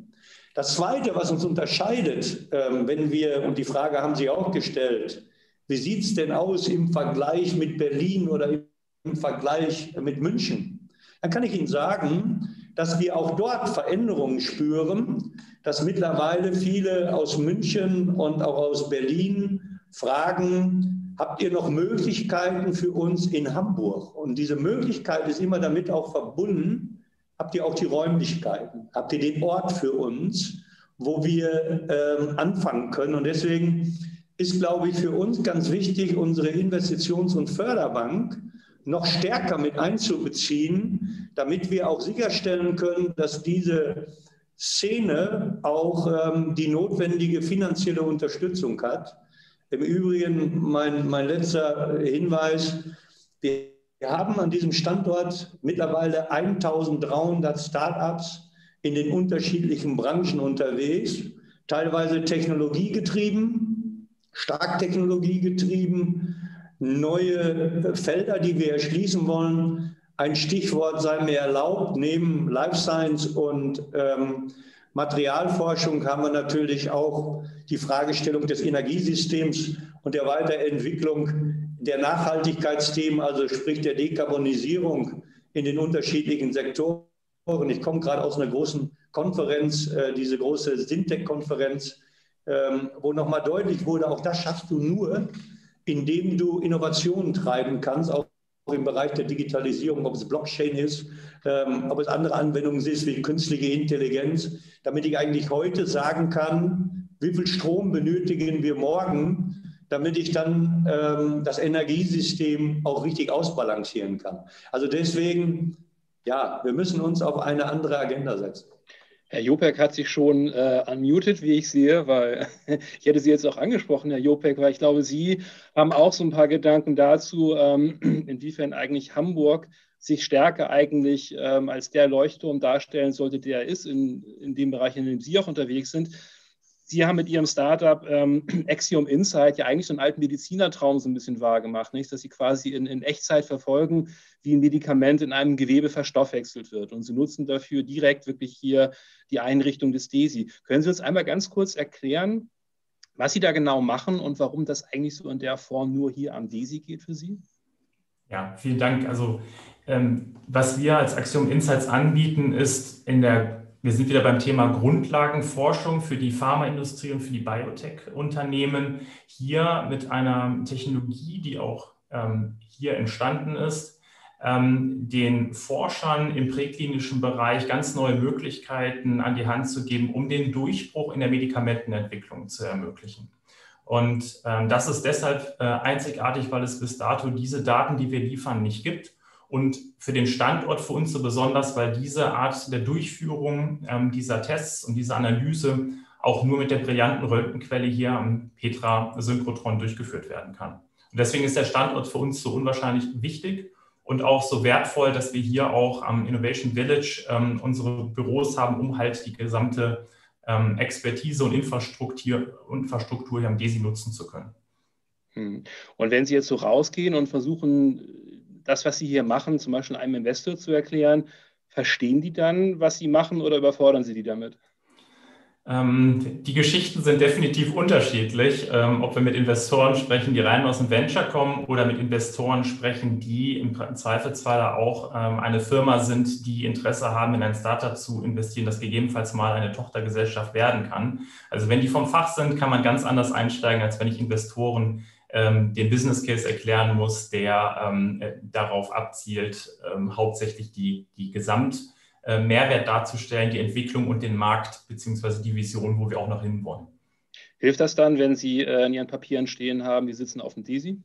Das Zweite, was uns unterscheidet, ähm, wenn wir, und die Frage haben Sie auch gestellt, wie sieht es denn aus im Vergleich mit Berlin oder im Vergleich mit München? Dann kann ich Ihnen sagen, dass wir auch dort Veränderungen spüren, dass mittlerweile viele aus München und auch aus Berlin fragen, habt ihr noch Möglichkeiten für uns in Hamburg? Und diese Möglichkeit ist immer damit auch verbunden, habt ihr auch die Räumlichkeiten, habt ihr den Ort für uns, wo wir äh, anfangen können. Und deswegen ist, glaube ich, für uns ganz wichtig, unsere Investitions- und Förderbank noch stärker mit einzubeziehen, damit wir auch sicherstellen können, dass diese Szene auch ähm, die notwendige finanzielle Unterstützung hat. Im Übrigen, mein, mein letzter Hinweis, wir haben an diesem Standort mittlerweile 1300 Start-ups in den unterschiedlichen Branchen unterwegs, teilweise technologiegetrieben, stark technologiegetrieben, neue Felder, die wir erschließen wollen. Ein Stichwort sei mir erlaubt, neben Life Science und ähm, Materialforschung haben wir natürlich auch die Fragestellung des Energiesystems und der Weiterentwicklung der Nachhaltigkeitsthemen, also sprich der Dekarbonisierung in den unterschiedlichen Sektoren. Ich komme gerade aus einer großen Konferenz, äh, diese große Sintec-Konferenz, ähm, wo nochmal deutlich wurde, auch das schaffst du nur, indem du Innovationen treiben kannst, auch im Bereich der Digitalisierung, ob es Blockchain ist, ähm, ob es andere Anwendungen sind wie künstliche Intelligenz, damit ich eigentlich heute sagen kann, wie viel Strom benötigen wir morgen, damit ich dann ähm, das Energiesystem auch richtig ausbalancieren kann. Also deswegen, ja, wir müssen uns auf eine andere Agenda setzen. Herr Jopek hat sich schon äh, unmuted, wie ich sehe, weil [LAUGHS] ich hätte Sie jetzt auch angesprochen, Herr Jopek, weil ich glaube, Sie haben auch so ein paar Gedanken dazu, ähm, [CLEARS THROAT] inwiefern eigentlich Hamburg sich stärker eigentlich ähm, als der Leuchtturm darstellen sollte, der er ist in, in dem Bereich, in dem Sie auch unterwegs sind. Sie haben mit Ihrem Startup ähm, [CLEARS THROAT] Axiom Insight ja eigentlich so einen alten Medizinertraum so ein bisschen wahrgemacht, nicht? dass Sie quasi in, in Echtzeit verfolgen, wie ein Medikament in einem Gewebe verstoffwechselt wird. Und Sie nutzen dafür direkt wirklich hier die Einrichtung des DESI. Können Sie uns einmal ganz kurz erklären, was Sie da genau machen und warum das eigentlich so in der Form nur hier am DESI geht für Sie? Ja, vielen Dank. Also ähm, was wir als Axiom Insights anbieten, ist in der wir sind wieder beim Thema Grundlagenforschung für die Pharmaindustrie und für die Biotech-Unternehmen. Hier mit einer Technologie, die auch ähm, hier entstanden ist, den Forschern im präklinischen Bereich ganz neue Möglichkeiten an die Hand zu geben, um den Durchbruch in der Medikamentenentwicklung zu ermöglichen. Und ähm, das ist deshalb äh, einzigartig, weil es bis dato diese Daten, die wir liefern, nicht gibt und für den Standort für uns so besonders, weil diese Art der Durchführung ähm, dieser Tests und dieser Analyse auch nur mit der brillanten Röntgenquelle hier am Petra Synchrotron durchgeführt werden kann. Und deswegen ist der Standort für uns so unwahrscheinlich wichtig und auch so wertvoll, dass wir hier auch am Innovation Village ähm, unsere Büros haben, um halt die gesamte ähm, Expertise und Infrastruktur, Infrastruktur hier am DESI nutzen zu können. Hm. Und wenn Sie jetzt so rausgehen und versuchen, das, was Sie hier machen, zum Beispiel einem Investor zu erklären, verstehen die dann, was Sie machen oder überfordern Sie die damit? Ähm, die Geschichten sind definitiv unterschiedlich, ähm, ob wir mit Investoren sprechen, die rein aus dem Venture kommen oder mit Investoren sprechen, die im Zweifelsfall auch ähm, eine Firma sind, die Interesse haben, in ein Startup zu investieren, das gegebenenfalls mal eine Tochtergesellschaft werden kann. Also wenn die vom Fach sind, kann man ganz anders einsteigen, als wenn ich Investoren den Business Case erklären muss, der äh, darauf abzielt, hauptsächlich die, die Gesamt- äh, Mehrwert darzustellen, die Entwicklung und den Markt beziehungsweise die Vision, wo wir auch noch hinwollen. Hilft das dann, wenn Sie äh, in Ihren Papieren stehen haben, die sitzen auf dem DISI?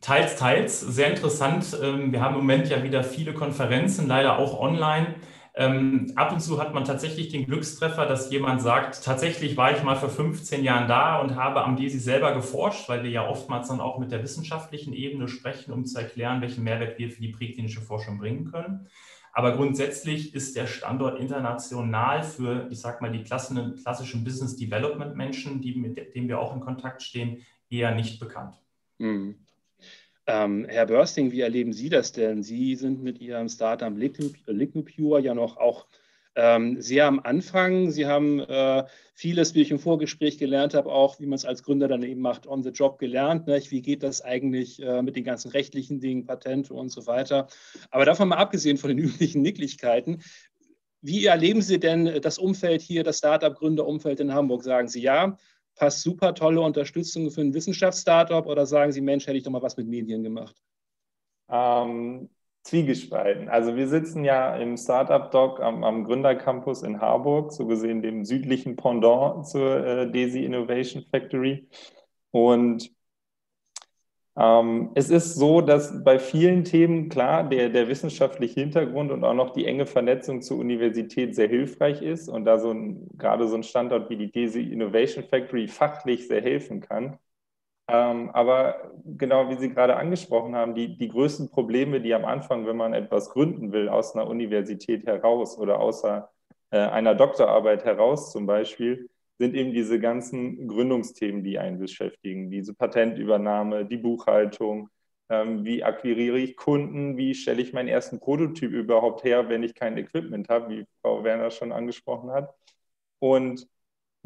Teils, teils. Sehr interessant. Ähm, wir haben im Moment ja wieder viele Konferenzen, leider auch online. Ähm, ab und zu hat man tatsächlich den Glückstreffer, dass jemand sagt, tatsächlich war ich mal vor 15 Jahren da und habe am DESI selber geforscht, weil wir ja oftmals dann auch mit der wissenschaftlichen Ebene sprechen, um zu erklären, welchen Mehrwert wir für die präklinische Forschung bringen können. Aber grundsätzlich ist der Standort international für, ich sag mal, die klassischen Business Development Menschen, die, mit denen wir auch in Kontakt stehen, eher nicht bekannt. Mhm. Ähm, Herr Börsting, wie erleben Sie das denn? Sie sind mit Ihrem Startup Lignopure ja noch auch ähm, sehr am Anfang. Sie haben äh, vieles, wie ich im Vorgespräch gelernt habe, auch wie man es als Gründer dann eben macht, on the job gelernt. Nicht? Wie geht das eigentlich äh, mit den ganzen rechtlichen Dingen, Patente und so weiter. Aber davon mal abgesehen von den [LAUGHS] üblichen Nicklichkeiten, wie erleben Sie denn das Umfeld hier, das Startup-Gründerumfeld in Hamburg? Sagen Sie ja, passt super tolle Unterstützung für ein Wissenschaftsstartup oder sagen Sie, Mensch, hätte ich doch mal was mit Medien gemacht? Ähm, zwiegespalten. Also wir sitzen ja im Startup Doc am, am Gründercampus in Harburg, so gesehen dem südlichen Pendant zur äh, DESI Innovation Factory. Und ähm, es ist so, dass bei vielen Themen klar der, der wissenschaftliche Hintergrund und auch noch die enge Vernetzung zur Universität sehr hilfreich ist und da so ein, gerade so ein Standort wie die DESI Innovation Factory fachlich sehr helfen kann. Ähm, aber genau wie Sie gerade angesprochen haben, die, die größten Probleme, die am Anfang, wenn man etwas gründen will, aus einer Universität heraus oder außer äh, einer Doktorarbeit heraus zum Beispiel, sind eben diese ganzen Gründungsthemen, die einen beschäftigen. Diese Patentübernahme, die Buchhaltung, ähm, wie akquiriere ich Kunden, wie stelle ich meinen ersten Prototyp überhaupt her, wenn ich kein Equipment habe, wie Frau Werner schon angesprochen hat. Und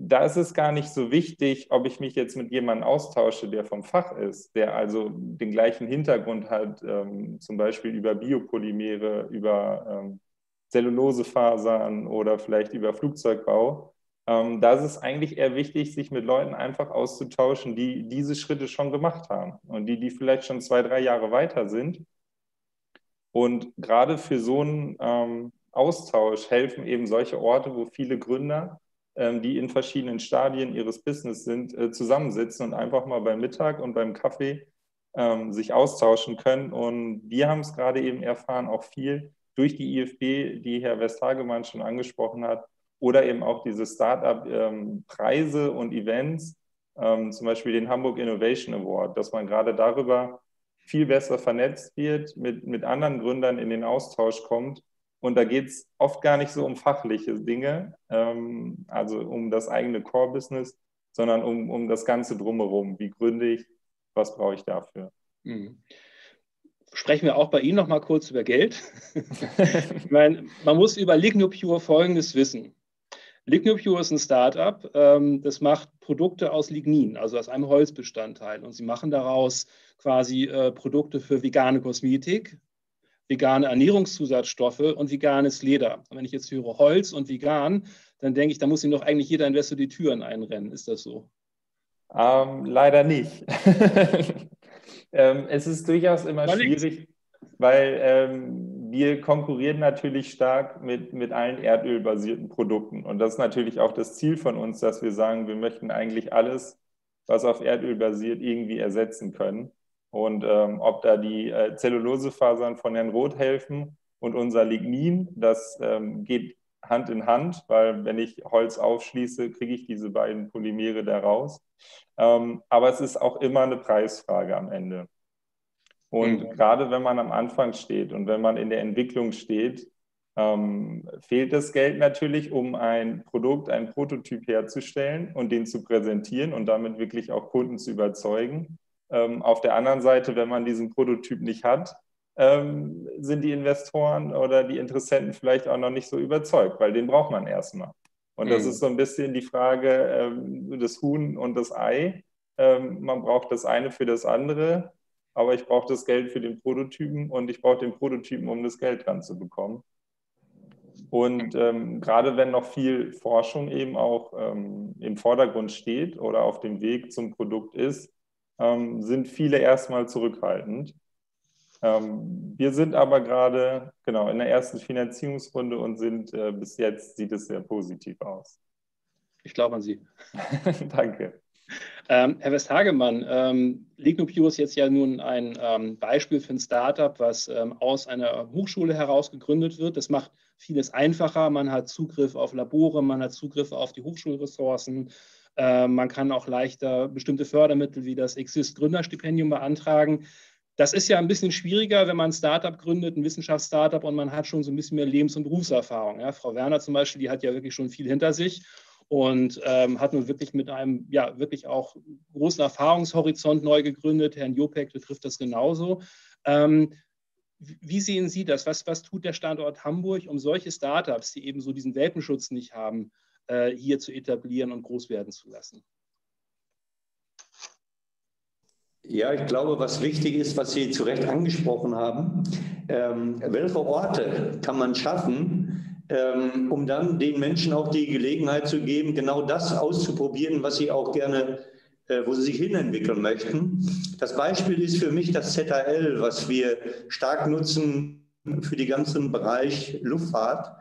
da ist es gar nicht so wichtig, ob ich mich jetzt mit jemandem austausche, der vom Fach ist, der also den gleichen Hintergrund hat, ähm, zum Beispiel über Biopolymere, über ähm, Zellulosefasern oder vielleicht über Flugzeugbau. Ähm, da ist es eigentlich eher wichtig, sich mit Leuten einfach auszutauschen, die diese Schritte schon gemacht haben und die, die vielleicht schon zwei, drei Jahre weiter sind. Und gerade für so einen ähm, Austausch helfen eben solche Orte, wo viele Gründer die in verschiedenen Stadien ihres Business sind, äh, zusammensitzen und einfach mal beim Mittag und beim Kaffee ähm, sich austauschen können. Und wir haben es gerade eben erfahren, auch viel durch die IFB, die Herr Westhagemann schon angesprochen hat, oder eben auch diese Startup-Preise ähm, und Events, zum Beispiel den Hamburg Innovation Award, dass man gerade darüber viel besser vernetzt wird, mit, mit anderen Gründern in den Austausch kommt und da geht es oft gar nicht so um fachliche Dinge, ähm, also um das eigene Core-Business, sondern um, um das Ganze drumherum. Wie gründe ich? Was brauche ich dafür? Mhm. Sprechen wir auch bei Ihnen noch mal kurz über Geld. [LAUGHS] ich meine, man muss über Lignopure Folgendes wissen. Lignopure ist ein Startup, ähm, das macht Produkte aus Lignin, also aus einem Holzbestandteil. Und sie machen daraus quasi äh, Produkte für vegane Kosmetik, vegane Ernährungszusatzstoffe und veganes Leder. Und wenn ich jetzt höre Holz und vegan, dann denke ich, da muss ihm doch eigentlich jeder Investor die Türen einrennen. Ist das so? Ähm, leider nicht. [LAUGHS] ähm, es ist durchaus immer War schwierig, weil ähm, wir konkurrieren natürlich stark mit, mit allen erdölbasierten Produkten. Und das ist natürlich auch das Ziel von uns, dass wir sagen, wir möchten eigentlich alles, was auf Erdöl basiert, irgendwie ersetzen können. Und ähm, ob da die äh, Zellulosefasern von Herrn Roth helfen und unser Lignin, das ähm, geht Hand in Hand, weil wenn ich Holz aufschließe, kriege ich diese beiden Polymere da raus. Ähm, aber es ist auch immer eine Preisfrage am Ende. Und mhm. gerade wenn man am Anfang steht und wenn man in der Entwicklung steht, ähm, fehlt das Geld natürlich, um ein Produkt, einen Prototyp herzustellen und den zu präsentieren und damit wirklich auch Kunden zu überzeugen. Ähm, auf der anderen Seite, wenn man diesen Prototyp nicht hat, ähm, sind die Investoren oder die Interessenten vielleicht auch noch nicht so überzeugt, weil den braucht man erstmal. Und das mhm. ist so ein bisschen die Frage ähm, des Huhn und des Ei. Ähm, man braucht das eine für das andere, aber ich brauche das Geld für den Prototypen und ich brauche den Prototypen, um das Geld dran zu bekommen. Und ähm, gerade wenn noch viel Forschung eben auch ähm, im Vordergrund steht oder auf dem Weg zum Produkt ist, ähm, sind viele erstmal zurückhaltend. Ähm, wir sind aber gerade genau in der ersten Finanzierungsrunde und sind äh, bis jetzt sieht es sehr positiv aus. Ich glaube an Sie. [LAUGHS] Danke. Ähm, Herr Westhagemann, ähm, Lignopure ist jetzt ja nun ein ähm, Beispiel für ein Startup, was ähm, aus einer Hochschule heraus gegründet wird. Das macht vieles einfacher. Man hat Zugriff auf Labore, man hat Zugriff auf die Hochschulressourcen. Äh, man kann auch leichter bestimmte Fördermittel wie das Exist Gründerstipendium beantragen. Das ist ja ein bisschen schwieriger, wenn man ein Startup gründet, ein Wissenschaftsstartup und man hat schon so ein bisschen mehr Lebens- und Berufserfahrung. Ja, Frau Werner zum Beispiel, die hat ja wirklich schon viel hinter sich und ähm, hat nun wirklich mit einem, ja, wirklich auch großen Erfahrungshorizont neu gegründet. Herrn Jopek betrifft das genauso. Ähm, wie sehen Sie das? Was, was tut der Standort Hamburg, um solche Startups, die eben so diesen Welpenschutz nicht haben, hier zu etablieren und groß werden zu lassen? Ja, ich glaube, was wichtig ist, was Sie zu Recht angesprochen haben, ähm, welche Orte kann man schaffen, ähm, um dann den Menschen auch die Gelegenheit zu geben, genau das auszuprobieren, was sie auch gerne, äh, wo sie sich hinentwickeln möchten. Das Beispiel ist für mich das ZHL, was wir stark nutzen für den ganzen Bereich Luftfahrt.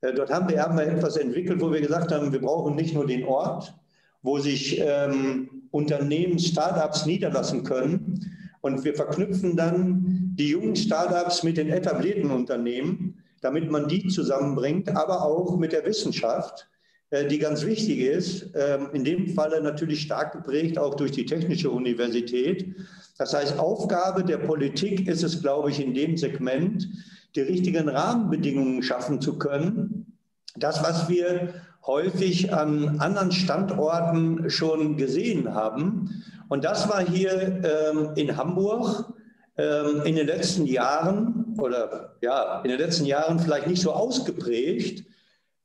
Äh, dort haben wir erstmal etwas entwickelt, wo wir gesagt haben, wir brauchen nicht nur den Ort, wo sich ähm, Unternehmen, Startups niederlassen können. Und wir verknüpfen dann die jungen Startups mit den etablierten Unternehmen, damit man die zusammenbringt, aber auch mit der Wissenschaft, äh, die ganz wichtig ist, ähm, in dem Falle natürlich stark geprägt auch durch die Technische Universität. Das heißt, Aufgabe der Politik ist es, glaube ich, in dem Segment, die richtigen Rahmenbedingungen schaffen zu können. Das, was wir häufig an anderen Standorten schon gesehen haben. Und das war hier ähm, in Hamburg ähm, in den letzten Jahren oder ja, in den letzten Jahren vielleicht nicht so ausgeprägt,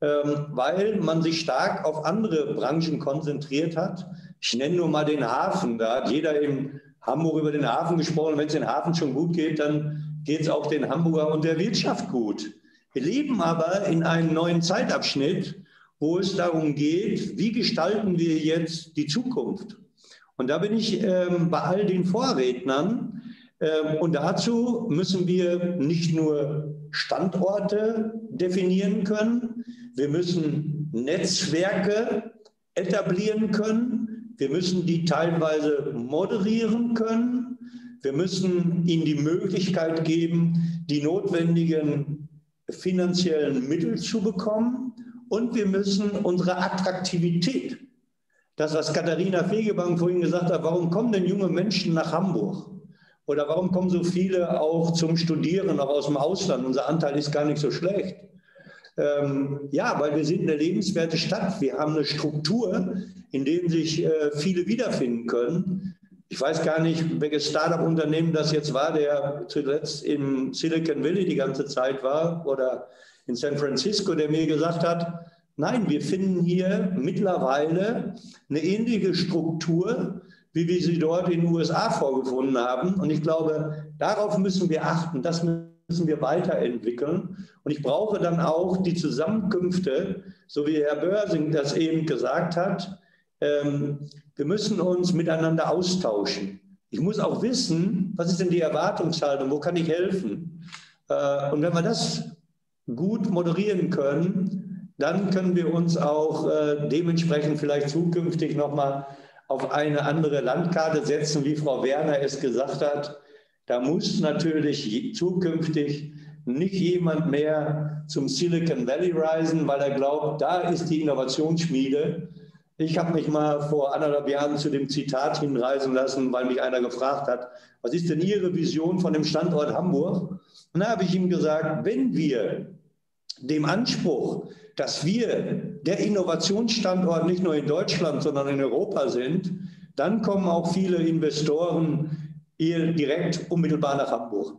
ähm, weil man sich stark auf andere Branchen konzentriert hat. Ich nenne nur mal den Hafen. Da hat jeder in Hamburg über den Hafen gesprochen. Wenn es den Hafen schon gut geht, dann geht es auch den Hamburger und der Wirtschaft gut. Wir leben aber in einem neuen Zeitabschnitt, wo es darum geht, wie gestalten wir jetzt die Zukunft. Und da bin ich ähm, bei all den Vorrednern. Ähm, und dazu müssen wir nicht nur Standorte definieren können, wir müssen Netzwerke etablieren können, wir müssen die teilweise moderieren können, wir müssen ihnen die Möglichkeit geben, die notwendigen finanziellen Mittel zu bekommen und wir müssen unsere Attraktivität, das, was Katharina Fegebank vorhin gesagt hat, warum kommen denn junge Menschen nach Hamburg? Oder warum kommen so viele auch zum Studieren, auch aus dem Ausland? Unser Anteil ist gar nicht so schlecht. Ähm, ja, weil wir sind eine lebenswerte Stadt. Wir haben eine Struktur, in der sich äh, viele wiederfinden können. Ich weiß gar nicht, welches Startup-Unternehmen das jetzt war, der zuletzt in Silicon Valley die ganze Zeit war oder in San Francisco, der mir gesagt hat, nein, wir finden hier mittlerweile eine ähnliche Struktur, wie wir sie dort in den USA vorgefunden haben. Und ich glaube, darauf müssen wir achten, das müssen wir weiterentwickeln. Und ich brauche dann auch die Zusammenkünfte, so wie Herr Börsing das eben gesagt hat. Ähm, wir müssen uns miteinander austauschen. Ich muss auch wissen, was ist denn die Erwartungshaltung, wo kann ich helfen? Äh, und wenn wir das gut moderieren können, dann können wir uns auch äh, dementsprechend vielleicht zukünftig nochmal auf eine andere Landkarte setzen, wie Frau Werner es gesagt hat. Da muss natürlich zukünftig nicht jemand mehr zum Silicon Valley reisen, weil er glaubt, da ist die Innovationsschmiede. Ich habe mich mal vor anderthalb Jahren zu dem Zitat hinreisen lassen, weil mich einer gefragt hat, was ist denn Ihre Vision von dem Standort Hamburg? Und da habe ich ihm gesagt, wenn wir dem Anspruch, dass wir der Innovationsstandort nicht nur in Deutschland, sondern in Europa sind, dann kommen auch viele Investoren hier direkt unmittelbar nach Hamburg.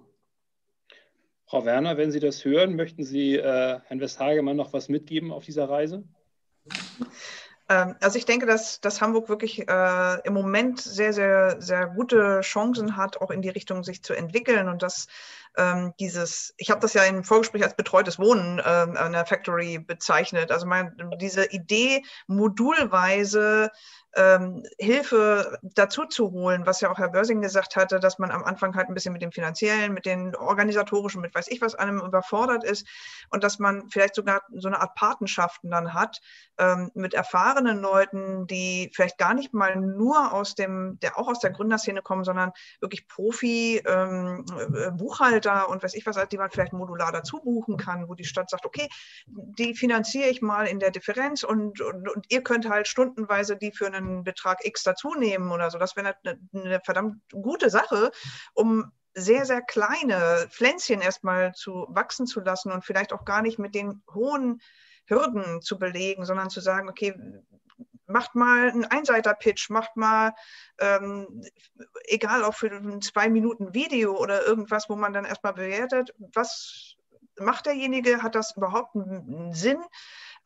Frau Werner, wenn Sie das hören, möchten Sie äh, Herrn Westhagemann noch was mitgeben auf dieser Reise? Ähm, also ich denke, dass, dass Hamburg wirklich äh, im Moment sehr, sehr, sehr gute Chancen hat, auch in die Richtung sich zu entwickeln und dass ähm, dieses, ich habe das ja im Vorgespräch als betreutes Wohnen äh, an der Factory bezeichnet. Also mein, diese Idee, modulweise ähm, Hilfe dazu zu holen, was ja auch Herr Börsing gesagt hatte, dass man am Anfang halt ein bisschen mit dem finanziellen, mit den organisatorischen, mit weiß ich was einem überfordert ist und dass man vielleicht sogar so eine Art Patenschaften dann hat ähm, mit erfahrenen Leuten, die vielleicht gar nicht mal nur aus dem, der auch aus der Gründerszene kommen, sondern wirklich Profi, ähm, äh, Buchhalter und weiß ich was, die man vielleicht modular dazu buchen kann, wo die Stadt sagt, okay, die finanziere ich mal in der Differenz und, und, und ihr könnt halt stundenweise die für einen einen Betrag X dazu nehmen oder so. Das wäre eine, eine verdammt gute Sache, um sehr, sehr kleine Pflänzchen erstmal zu wachsen zu lassen und vielleicht auch gar nicht mit den hohen Hürden zu belegen, sondern zu sagen, okay, macht mal einen Einseiter-Pitch, macht mal, ähm, egal auch für ein zwei Minuten Video oder irgendwas, wo man dann erstmal bewertet, was macht derjenige, hat das überhaupt einen Sinn?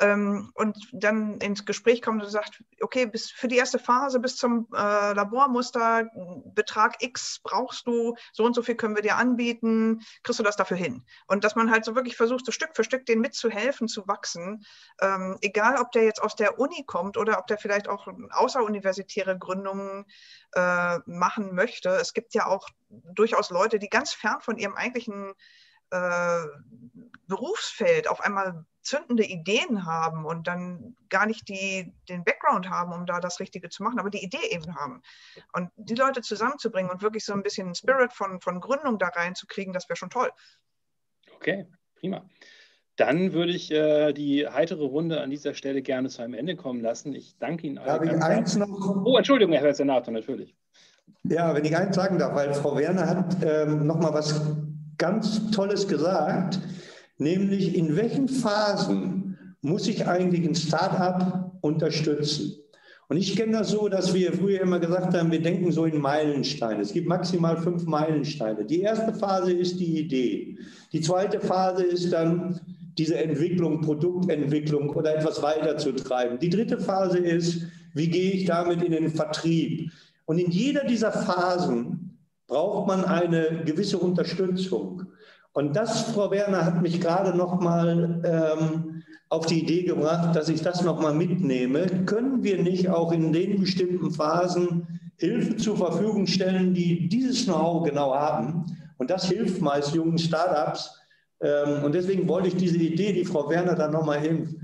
Ähm, und dann ins Gespräch kommt und sagt, okay, bis für die erste Phase bis zum äh, Labormuster, Betrag X brauchst du, so und so viel können wir dir anbieten, kriegst du das dafür hin? Und dass man halt so wirklich versucht, so Stück für Stück denen mitzuhelfen, zu wachsen, ähm, egal ob der jetzt aus der Uni kommt oder ob der vielleicht auch außeruniversitäre Gründungen äh, machen möchte. Es gibt ja auch durchaus Leute, die ganz fern von ihrem eigentlichen äh, Berufsfeld auf einmal zündende Ideen haben und dann gar nicht die, den Background haben, um da das Richtige zu machen, aber die Idee eben haben. Und die Leute zusammenzubringen und wirklich so ein bisschen Spirit von, von Gründung da reinzukriegen, das wäre schon toll. Okay, prima. Dann würde ich äh, die heitere Runde an dieser Stelle gerne zu einem Ende kommen lassen. Ich danke Ihnen alle. Darf ich eins noch? Oh, Entschuldigung, Herr Senator, natürlich. Ja, wenn ich eins sagen darf, weil Frau Werner hat ähm, noch mal was ganz Tolles gesagt, nämlich in welchen Phasen muss ich eigentlich ein Startup unterstützen? Und ich kenne das so, dass wir früher immer gesagt haben, wir denken so in Meilensteine. Es gibt maximal fünf Meilensteine. Die erste Phase ist die Idee. Die zweite Phase ist dann diese Entwicklung, Produktentwicklung oder etwas weiterzutreiben. Die dritte Phase ist, wie gehe ich damit in den Vertrieb? Und in jeder dieser Phasen braucht man eine gewisse Unterstützung. Und das, Frau Werner, hat mich gerade noch mal ähm, auf die Idee gebracht, dass ich das noch mal mitnehme. Können wir nicht auch in den bestimmten Phasen Hilfe zur Verfügung stellen, die dieses Know-how genau haben? Und das hilft meist jungen Startups. Ähm, und deswegen wollte ich diese Idee, die Frau Werner da noch mal eben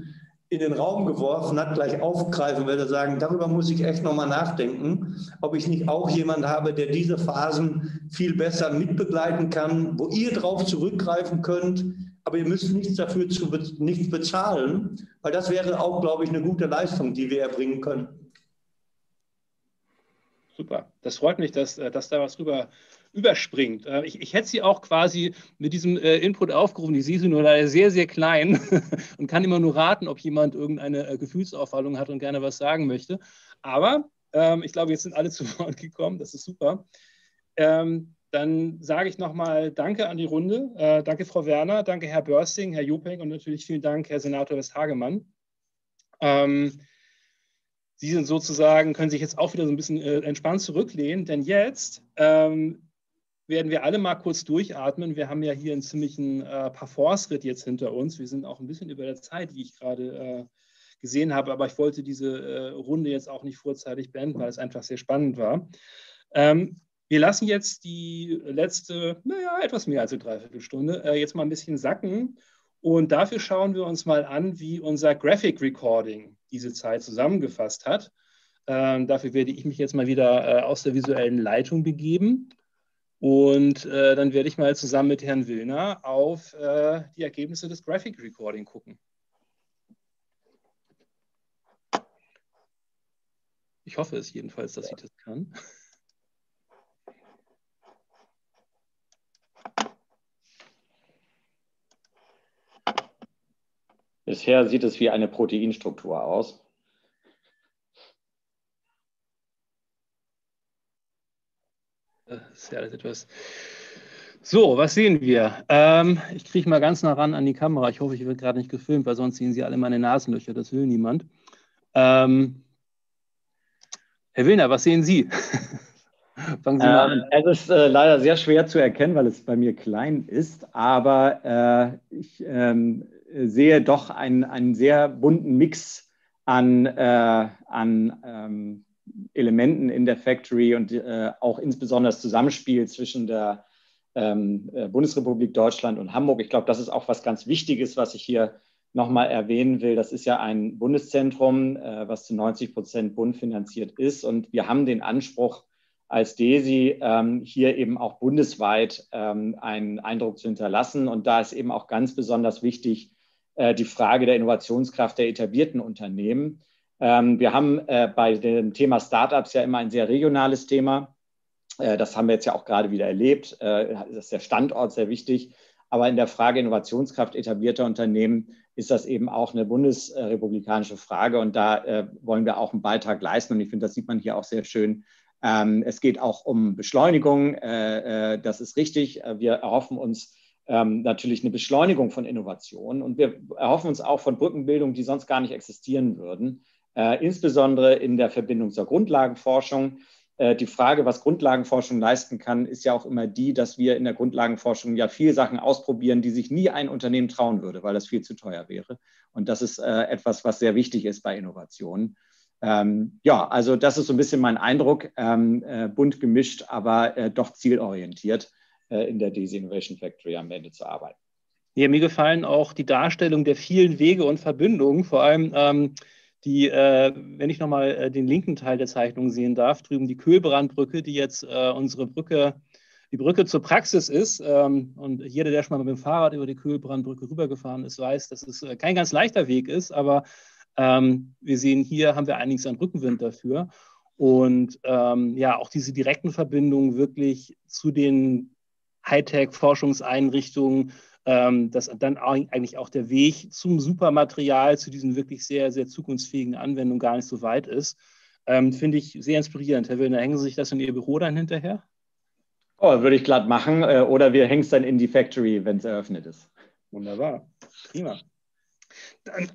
in den Raum geworfen hat, gleich aufgreifen würde, sagen, darüber muss ich echt nochmal nachdenken, ob ich nicht auch jemand habe, der diese Phasen viel besser mitbegleiten kann, wo ihr drauf zurückgreifen könnt, aber ihr müsst nichts dafür zu, nichts bezahlen, weil das wäre auch, glaube ich, eine gute Leistung, die wir erbringen können. Super, das freut mich, dass, äh, dass da was drüber überspringt. Äh, ich, ich, hätte sie auch quasi mit diesem äh, Input aufgerufen. Ich sehe sie nur leider sehr, sehr klein [LAUGHS] und kann immer nur raten, ob jemand irgendeine äh, Gefühlsaufwallung hat und gerne was sagen möchte. Aber ähm, ich glaube, jetzt sind alle [LAUGHS] zu Wort gekommen. Das ist super. Ähm, dann sage ich nochmal Danke an die Runde. Äh, danke, Frau Werner. Danke, Herr Börsting, Herr Jopek und natürlich vielen Dank, Herr Senator Westhagemann. Ähm, Sie sind sozusagen, können sich jetzt auch wieder so ein bisschen äh, entspannt zurücklehnen, denn jetzt ähm, werden wir alle mal kurz durchatmen. Wir haben ja hier einen ziemlichen äh, Parforce-Ritt jetzt hinter uns. Wir sind auch ein bisschen über der Zeit, wie ich gerade äh, gesehen habe, aber ich wollte diese äh, Runde jetzt auch nicht vorzeitig beenden, weil es einfach sehr spannend war. Ähm, wir lassen jetzt die letzte, naja, etwas mehr als eine Dreiviertelstunde äh, jetzt mal ein bisschen sacken und dafür schauen wir uns mal an, wie unser Graphic Recording diese Zeit zusammengefasst hat. Ähm, dafür werde ich mich jetzt mal wieder äh, aus der visuellen Leitung begeben und äh, dann werde ich mal zusammen mit Herrn Willner auf äh, die Ergebnisse des Graphic Recording gucken. Ich hoffe es jedenfalls, dass ich das kann. Bisher sieht es wie eine Proteinstruktur aus. Das ist ja alles etwas. So, was sehen wir? Ähm, ich kriege mal ganz nah ran an die Kamera. Ich hoffe, ich werde gerade nicht gefilmt, weil sonst sehen Sie alle meine Nasenlöcher. Das will niemand. Ähm, Herr Willner, was sehen Sie? [LAUGHS] Fangen Sie mal an. Äh, es ist äh, leider sehr schwer zu erkennen, weil es bei mir klein ist, aber äh, ich ähm, sehe doch einen, einen sehr bunten Mix an, äh, an ähm, Elementen in der Factory und äh, auch insbesondere das Zusammenspiel zwischen der ähm, äh, Bundesrepublik Deutschland und Hamburg. Ich glaube, das ist auch was ganz Wichtiges, was ich hier nochmal erwähnen will. Das ist ja ein Bundeszentrum, was zu 90 Prozent bundfinanziert ist. Und wir haben den Anspruch, als DESI ähm, hier eben auch bundesweit ähm, einen Eindruck zu hinterlassen. Und da ist eben auch ganz besonders wichtig äh, die Frage der Innovationskraft der etablierten Unternehmen. Ähm, wir haben äh, bei dem Thema Startups ja immer ein sehr regionales Thema. Äh, das haben wir jetzt ja auch gerade wieder erlebt. Äh, das ist der Standort sehr wichtig. Aber in der Frage Innovationskraft etablierter Unternehmen ist das eben auch eine bundesrepublikanische Frage. Und da wollen wir auch einen Beitrag leisten. Und ich finde, das sieht man hier auch sehr schön ähm, es geht auch um Beschleunigung. Das ist richtig. Wir erhoffen uns ähm, natürlich eine Beschleunigung von Innovationen und wir erhoffen uns auch von Brückenbildungen, die sonst gar nicht existieren würden, insbesondere in der Verbindung zur Grundlagenforschung. Die Frage, was Grundlagenforschung leisten kann, ist ja auch immer die, dass wir in der Grundlagenforschung ja viele Sachen ausprobieren, die sich nie ein Unternehmen trauen würde, weil das viel zu teuer wäre. Und das ist etwas, was sehr wichtig ist bei Innovationen. Ähm, ja, also das ist so ein bisschen mein Eindruck, ähm, äh, bunt gemischt, aber äh, doch zielorientiert äh, in der Daisy Innovation Factory am Ende zu arbeiten. Ja, mir gefallen auch die Darstellung der vielen Wege und Verbindungen, vor allem ähm, die, äh, wenn ich nochmal äh, den linken Teil der Zeichnung sehen darf, drüben die Köhlbrandbrücke, die jetzt äh, unsere Brücke, die Brücke zur Praxis ist. Ähm, und jeder, der schon mal mit dem Fahrrad über die Köhlbrandbrücke rübergefahren ist, weiß, dass es kein ganz leichter Weg ist, aber ähm, wir sehen hier, haben wir einiges an Rückenwind dafür. Und ähm, ja, auch diese direkten Verbindungen wirklich zu den Hightech-Forschungseinrichtungen, dass dann eigentlich auch der Weg zum Supermaterial, zu diesen wirklich sehr, sehr zukunftsfähigen Anwendungen gar nicht so weit ist. Ähm, Finde ich sehr inspirierend. Herr Willner, hängen Sie sich das in Ihr Büro dann hinterher? Oh, würde ich glatt machen. Äh, oder wir hängen es dann in die Factory, wenn es eröffnet ist. Wunderbar. Prima. Dann,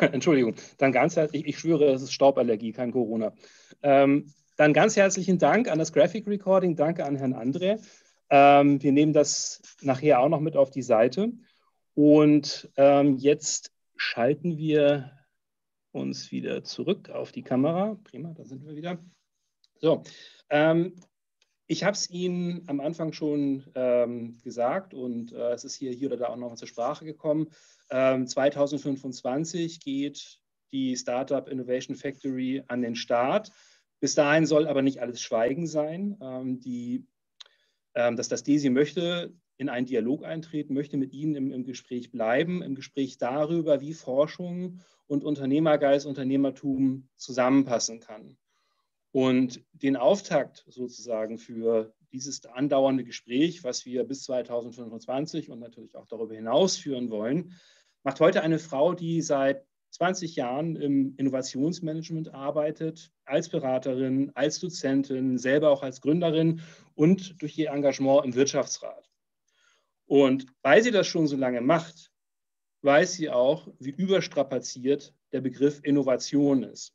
[COUGHS] Entschuldigung, dann ganz herzlich, ich schwöre, das ist Stauballergie, kein Corona. Ähm, dann ganz herzlichen Dank an das Graphic Recording, danke an Herrn André. Ähm, wir nehmen das nachher auch noch mit auf die Seite. Und ähm, jetzt schalten wir uns wieder zurück auf die Kamera. Prima, da sind wir wieder. So, ähm, ich habe es Ihnen am Anfang schon ähm, gesagt und äh, es ist hier, hier oder da auch noch zur Sprache gekommen. Ähm, 2025 geht die Startup Innovation Factory an den Start. Bis dahin soll aber nicht alles Schweigen sein. Ähm, die, dass das DESI möchte in einen Dialog eintreten, möchte mit Ihnen im, im Gespräch bleiben, im Gespräch darüber, wie Forschung und Unternehmergeist, Unternehmertum zusammenpassen kann. Und den Auftakt sozusagen für dieses andauernde Gespräch, was wir bis 2025 und natürlich auch darüber hinaus führen wollen, macht heute eine Frau, die seit 20 Jahren im Innovationsmanagement arbeitet, als Beraterin, als Dozentin, selber auch als Gründerin und durch ihr Engagement im Wirtschaftsrat. Und weil sie das schon so lange macht, weiß sie auch, wie überstrapaziert der Begriff Innovation ist.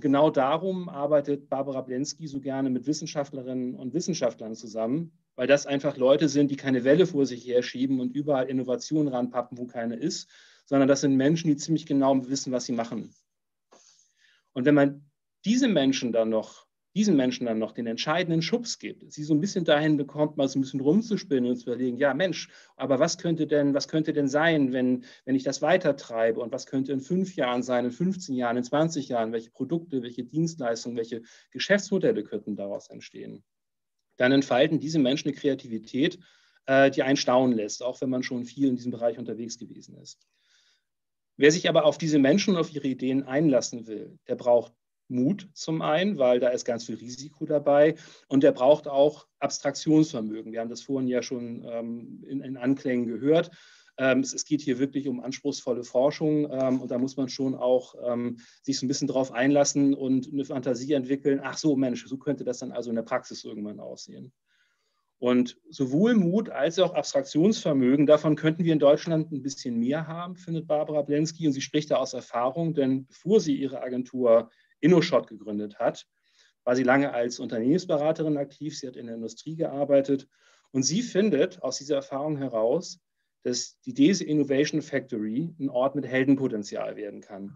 Genau darum arbeitet Barbara Blensky so gerne mit Wissenschaftlerinnen und Wissenschaftlern zusammen, weil das einfach Leute sind, die keine Welle vor sich herschieben und überall Innovationen ranpappen, wo keine ist, sondern das sind Menschen, die ziemlich genau wissen, was sie machen. Und wenn man diese Menschen dann noch diesen Menschen dann noch den entscheidenden Schubs gibt, sie so ein bisschen dahin bekommt, mal so ein bisschen rumzuspinnen und zu überlegen, ja Mensch, aber was könnte denn, was könnte denn sein, wenn, wenn ich das weitertreibe und was könnte in fünf Jahren sein, in 15 Jahren, in 20 Jahren, welche Produkte, welche Dienstleistungen, welche Geschäftsmodelle könnten daraus entstehen? Dann entfalten diese Menschen eine Kreativität, äh, die einen staunen lässt, auch wenn man schon viel in diesem Bereich unterwegs gewesen ist. Wer sich aber auf diese Menschen und auf ihre Ideen einlassen will, der braucht Mut zum einen, weil da ist ganz viel Risiko dabei und der braucht auch Abstraktionsvermögen. Wir haben das vorhin ja schon ähm, in, in, Anklängen gehört. Ähm, es, es, geht hier wirklich um anspruchsvolle Forschung ähm, und da muss man schon auch ähm, sich so ein bisschen drauf einlassen und eine Fantasie entwickeln. Ach so, Mensch, so könnte das dann also in der Praxis irgendwann aussehen. Und sowohl Mut als auch Abstraktionsvermögen, davon könnten wir in Deutschland ein bisschen mehr haben, findet Barbara Blensky. Und sie spricht da aus Erfahrung, denn bevor sie ihre Agentur InnoShot gegründet hat, war sie lange als Unternehmensberaterin aktiv. Sie hat in der Industrie gearbeitet. Und sie findet aus dieser Erfahrung heraus, dass die DESE Innovation Factory ein Ort mit Heldenpotenzial werden kann.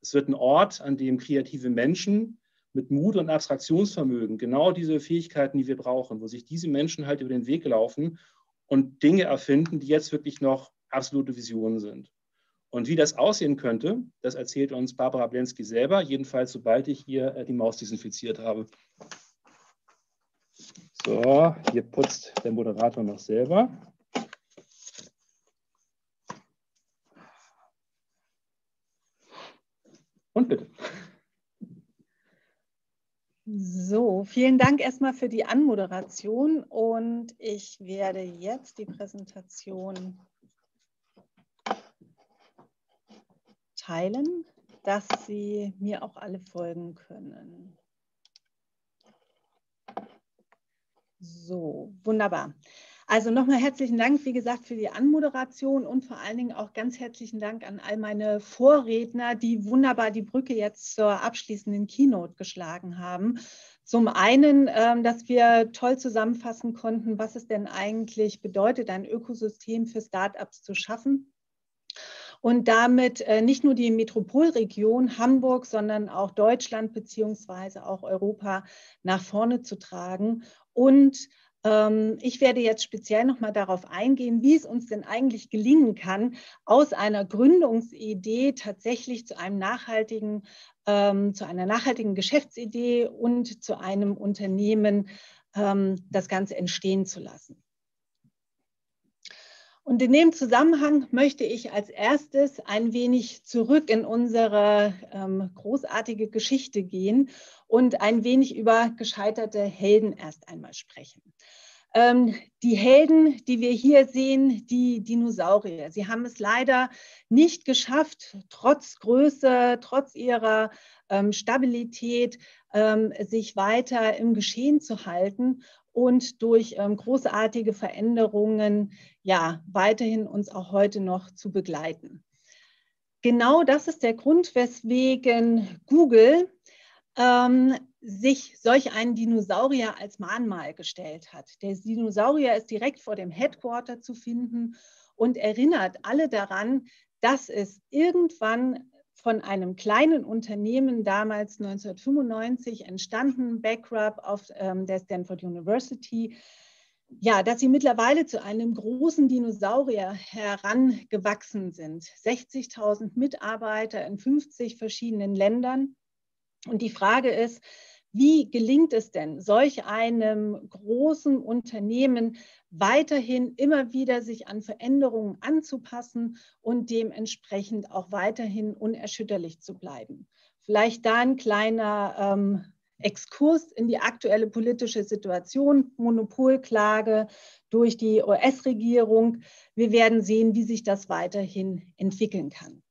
Es wird ein Ort, an dem kreative Menschen mit Mut und Abstraktionsvermögen, genau diese Fähigkeiten, die wir brauchen, wo sich diese Menschen halt über den Weg laufen und Dinge erfinden, die jetzt wirklich noch absolute Visionen sind. Und wie das aussehen könnte, das erzählt uns Barbara Blensky selber, jedenfalls sobald ich hier äh, die Maus desinfiziert habe. So, hier putzt der Moderator noch selber. Und bitte. So, vielen Dank erstmal für die Anmoderation und ich werde jetzt die Präsentation teilen, dass Sie mir auch alle folgen können. So, wunderbar. Also nochmal herzlichen Dank, wie gesagt, für die Anmoderation und vor allen Dingen auch ganz herzlichen Dank an all meine Vorredner, die wunderbar die Brücke jetzt zur abschließenden Keynote geschlagen haben. Zum einen, ähm, dass wir toll zusammenfassen konnten, was es denn eigentlich bedeutet, ein Ökosystem für Startups zu schaffen und damit äh, nicht nur die Metropolregion Hamburg, sondern auch Deutschland beziehungsweise auch Europa nach vorne zu tragen und ich werde jetzt speziell nochmal darauf eingehen, wie es uns denn eigentlich gelingen kann, aus einer Gründungsidee tatsächlich zu einem nachhaltigen, ähm, zu einer nachhaltigen Geschäftsidee und zu einem Unternehmen ähm, das Ganze entstehen zu lassen. Und in dem Zusammenhang möchte ich als erstes ein wenig zurück in unsere ähm, großartige Geschichte gehen und ein wenig über gescheiterte Helden erst einmal sprechen. Ähm, die Helden, die wir hier sehen, die Dinosaurier, sie haben es leider nicht geschafft, trotz Größe, trotz ihrer ähm, Stabilität, ähm, sich weiter im Geschehen zu halten und durch ähm, großartige Veränderungen ja weiterhin uns auch heute noch zu begleiten. Genau das ist der Grund, weswegen Google ähm, sich solch einen Dinosaurier als Mahnmal gestellt hat. Der Dinosaurier ist direkt vor dem Headquarter zu finden und erinnert alle daran, dass es irgendwann von einem kleinen Unternehmen, damals 1995 entstanden, Backrub auf ähm, der Stanford University, ja, dass sie mittlerweile zu einem großen Dinosaurier herangewachsen sind. 60.000 Mitarbeiter in 50 verschiedenen Ländern. Und die Frage ist, wie gelingt es denn, solch einem großen Unternehmen weiterhin immer wieder sich an Veränderungen anzupassen und dementsprechend auch weiterhin unerschütterlich zu bleiben? Vielleicht da ein kleiner ähm, Exkurs in die aktuelle politische Situation, Monopolklage durch die US-Regierung. Wir werden sehen, wie sich das weiterhin entwickeln kann.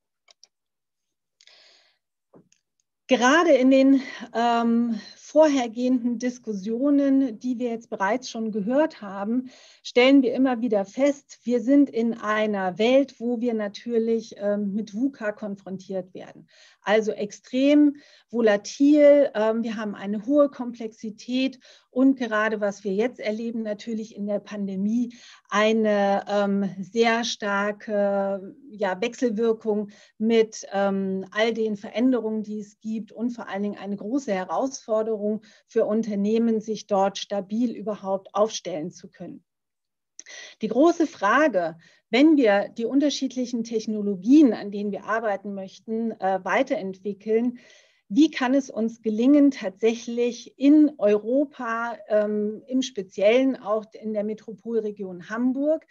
Gerade in den ähm, vorhergehenden Diskussionen, die wir jetzt bereits schon gehört haben, stellen wir immer wieder fest, wir sind in einer Welt, wo wir natürlich ähm, mit VUCA konfrontiert werden. Also extrem volatil, ähm, wir haben eine hohe Komplexität und gerade was wir jetzt erleben, natürlich in der Pandemie, eine ähm, sehr starke Wechselwirkung mit ähm, all den Veränderungen, die es gibt und vor allen Dingen eine große Herausforderung für Unternehmen, sich dort stabil überhaupt aufstellen zu können. Die große Frage, wenn wir die unterschiedlichen Technologien, an denen wir arbeiten möchten, äh, weiterentwickeln, wie kann es uns gelingen, tatsächlich in Europa, ähm, im Speziellen auch in der Metropolregion Hamburg,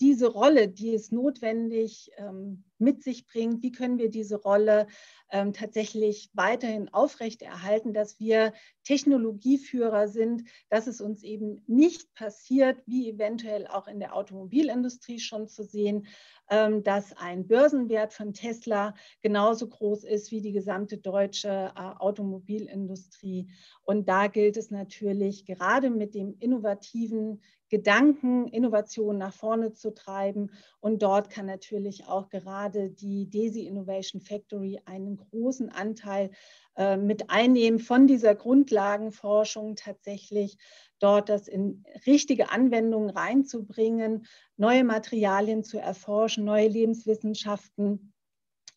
diese Rolle, die es notwendig ähm, mit sich bringt. Wie können wir diese Rolle ähm, tatsächlich weiterhin aufrechterhalten, dass wir Technologieführer sind, dass es uns eben nicht passiert, wie eventuell auch in der Automobilindustrie schon zu sehen, ähm, dass ein Börsenwert von Tesla genauso groß ist wie die gesamte deutsche äh, Automobilindustrie. Und da gilt es natürlich gerade mit dem innovativen Gedanken, Innovation nach vorne zu treiben. Und dort kann natürlich auch gerade die DESI Innovation Factory einen großen Anteil äh, mit einnehmen von dieser Grundlagenforschung tatsächlich dort das in richtige Anwendungen reinzubringen, neue Materialien zu erforschen, neue Lebenswissenschaften,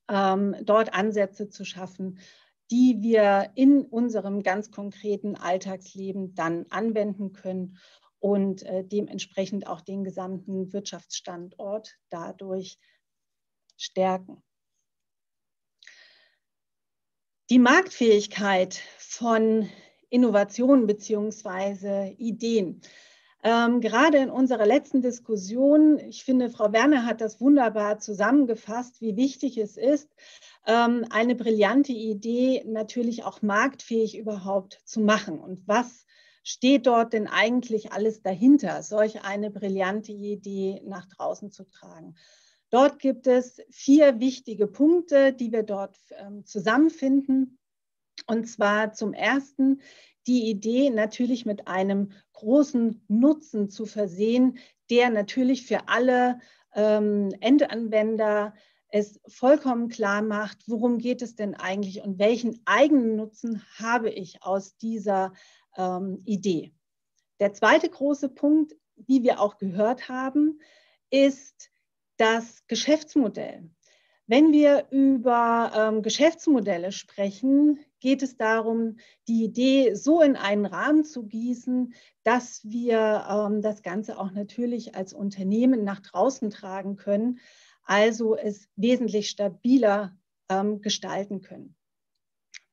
ähm, dort Ansätze zu schaffen, die wir in unserem ganz konkreten Alltagsleben dann anwenden können und äh, dementsprechend auch den gesamten Wirtschaftsstandort dadurch stärken. Die Marktfähigkeit von Innovationen bzw. Ideen. Ähm, gerade in unserer letzten Diskussion, ich finde, Frau Werner hat das wunderbar zusammengefasst, wie wichtig es ist, ähm, eine brillante Idee natürlich auch marktfähig überhaupt zu machen. Und was steht dort denn eigentlich alles dahinter, solch eine brillante Idee nach draußen zu tragen? Dort gibt es vier wichtige Punkte, die wir dort ähm, zusammenfinden. Und zwar zum ersten die Idee natürlich mit einem großen Nutzen zu versehen, der natürlich für alle ähm, Endanwender es vollkommen klar macht, worum geht es denn eigentlich und welchen eigenen Nutzen habe ich aus dieser ähm, Idee. Der zweite große Punkt, wie wir auch gehört haben, ist das Geschäftsmodell. Wenn wir über ähm, Geschäftsmodelle sprechen, geht es darum, die Idee so in einen Rahmen zu gießen, dass wir ähm, das Ganze auch natürlich als Unternehmen nach draußen tragen können, also es wesentlich stabiler ähm, gestalten können.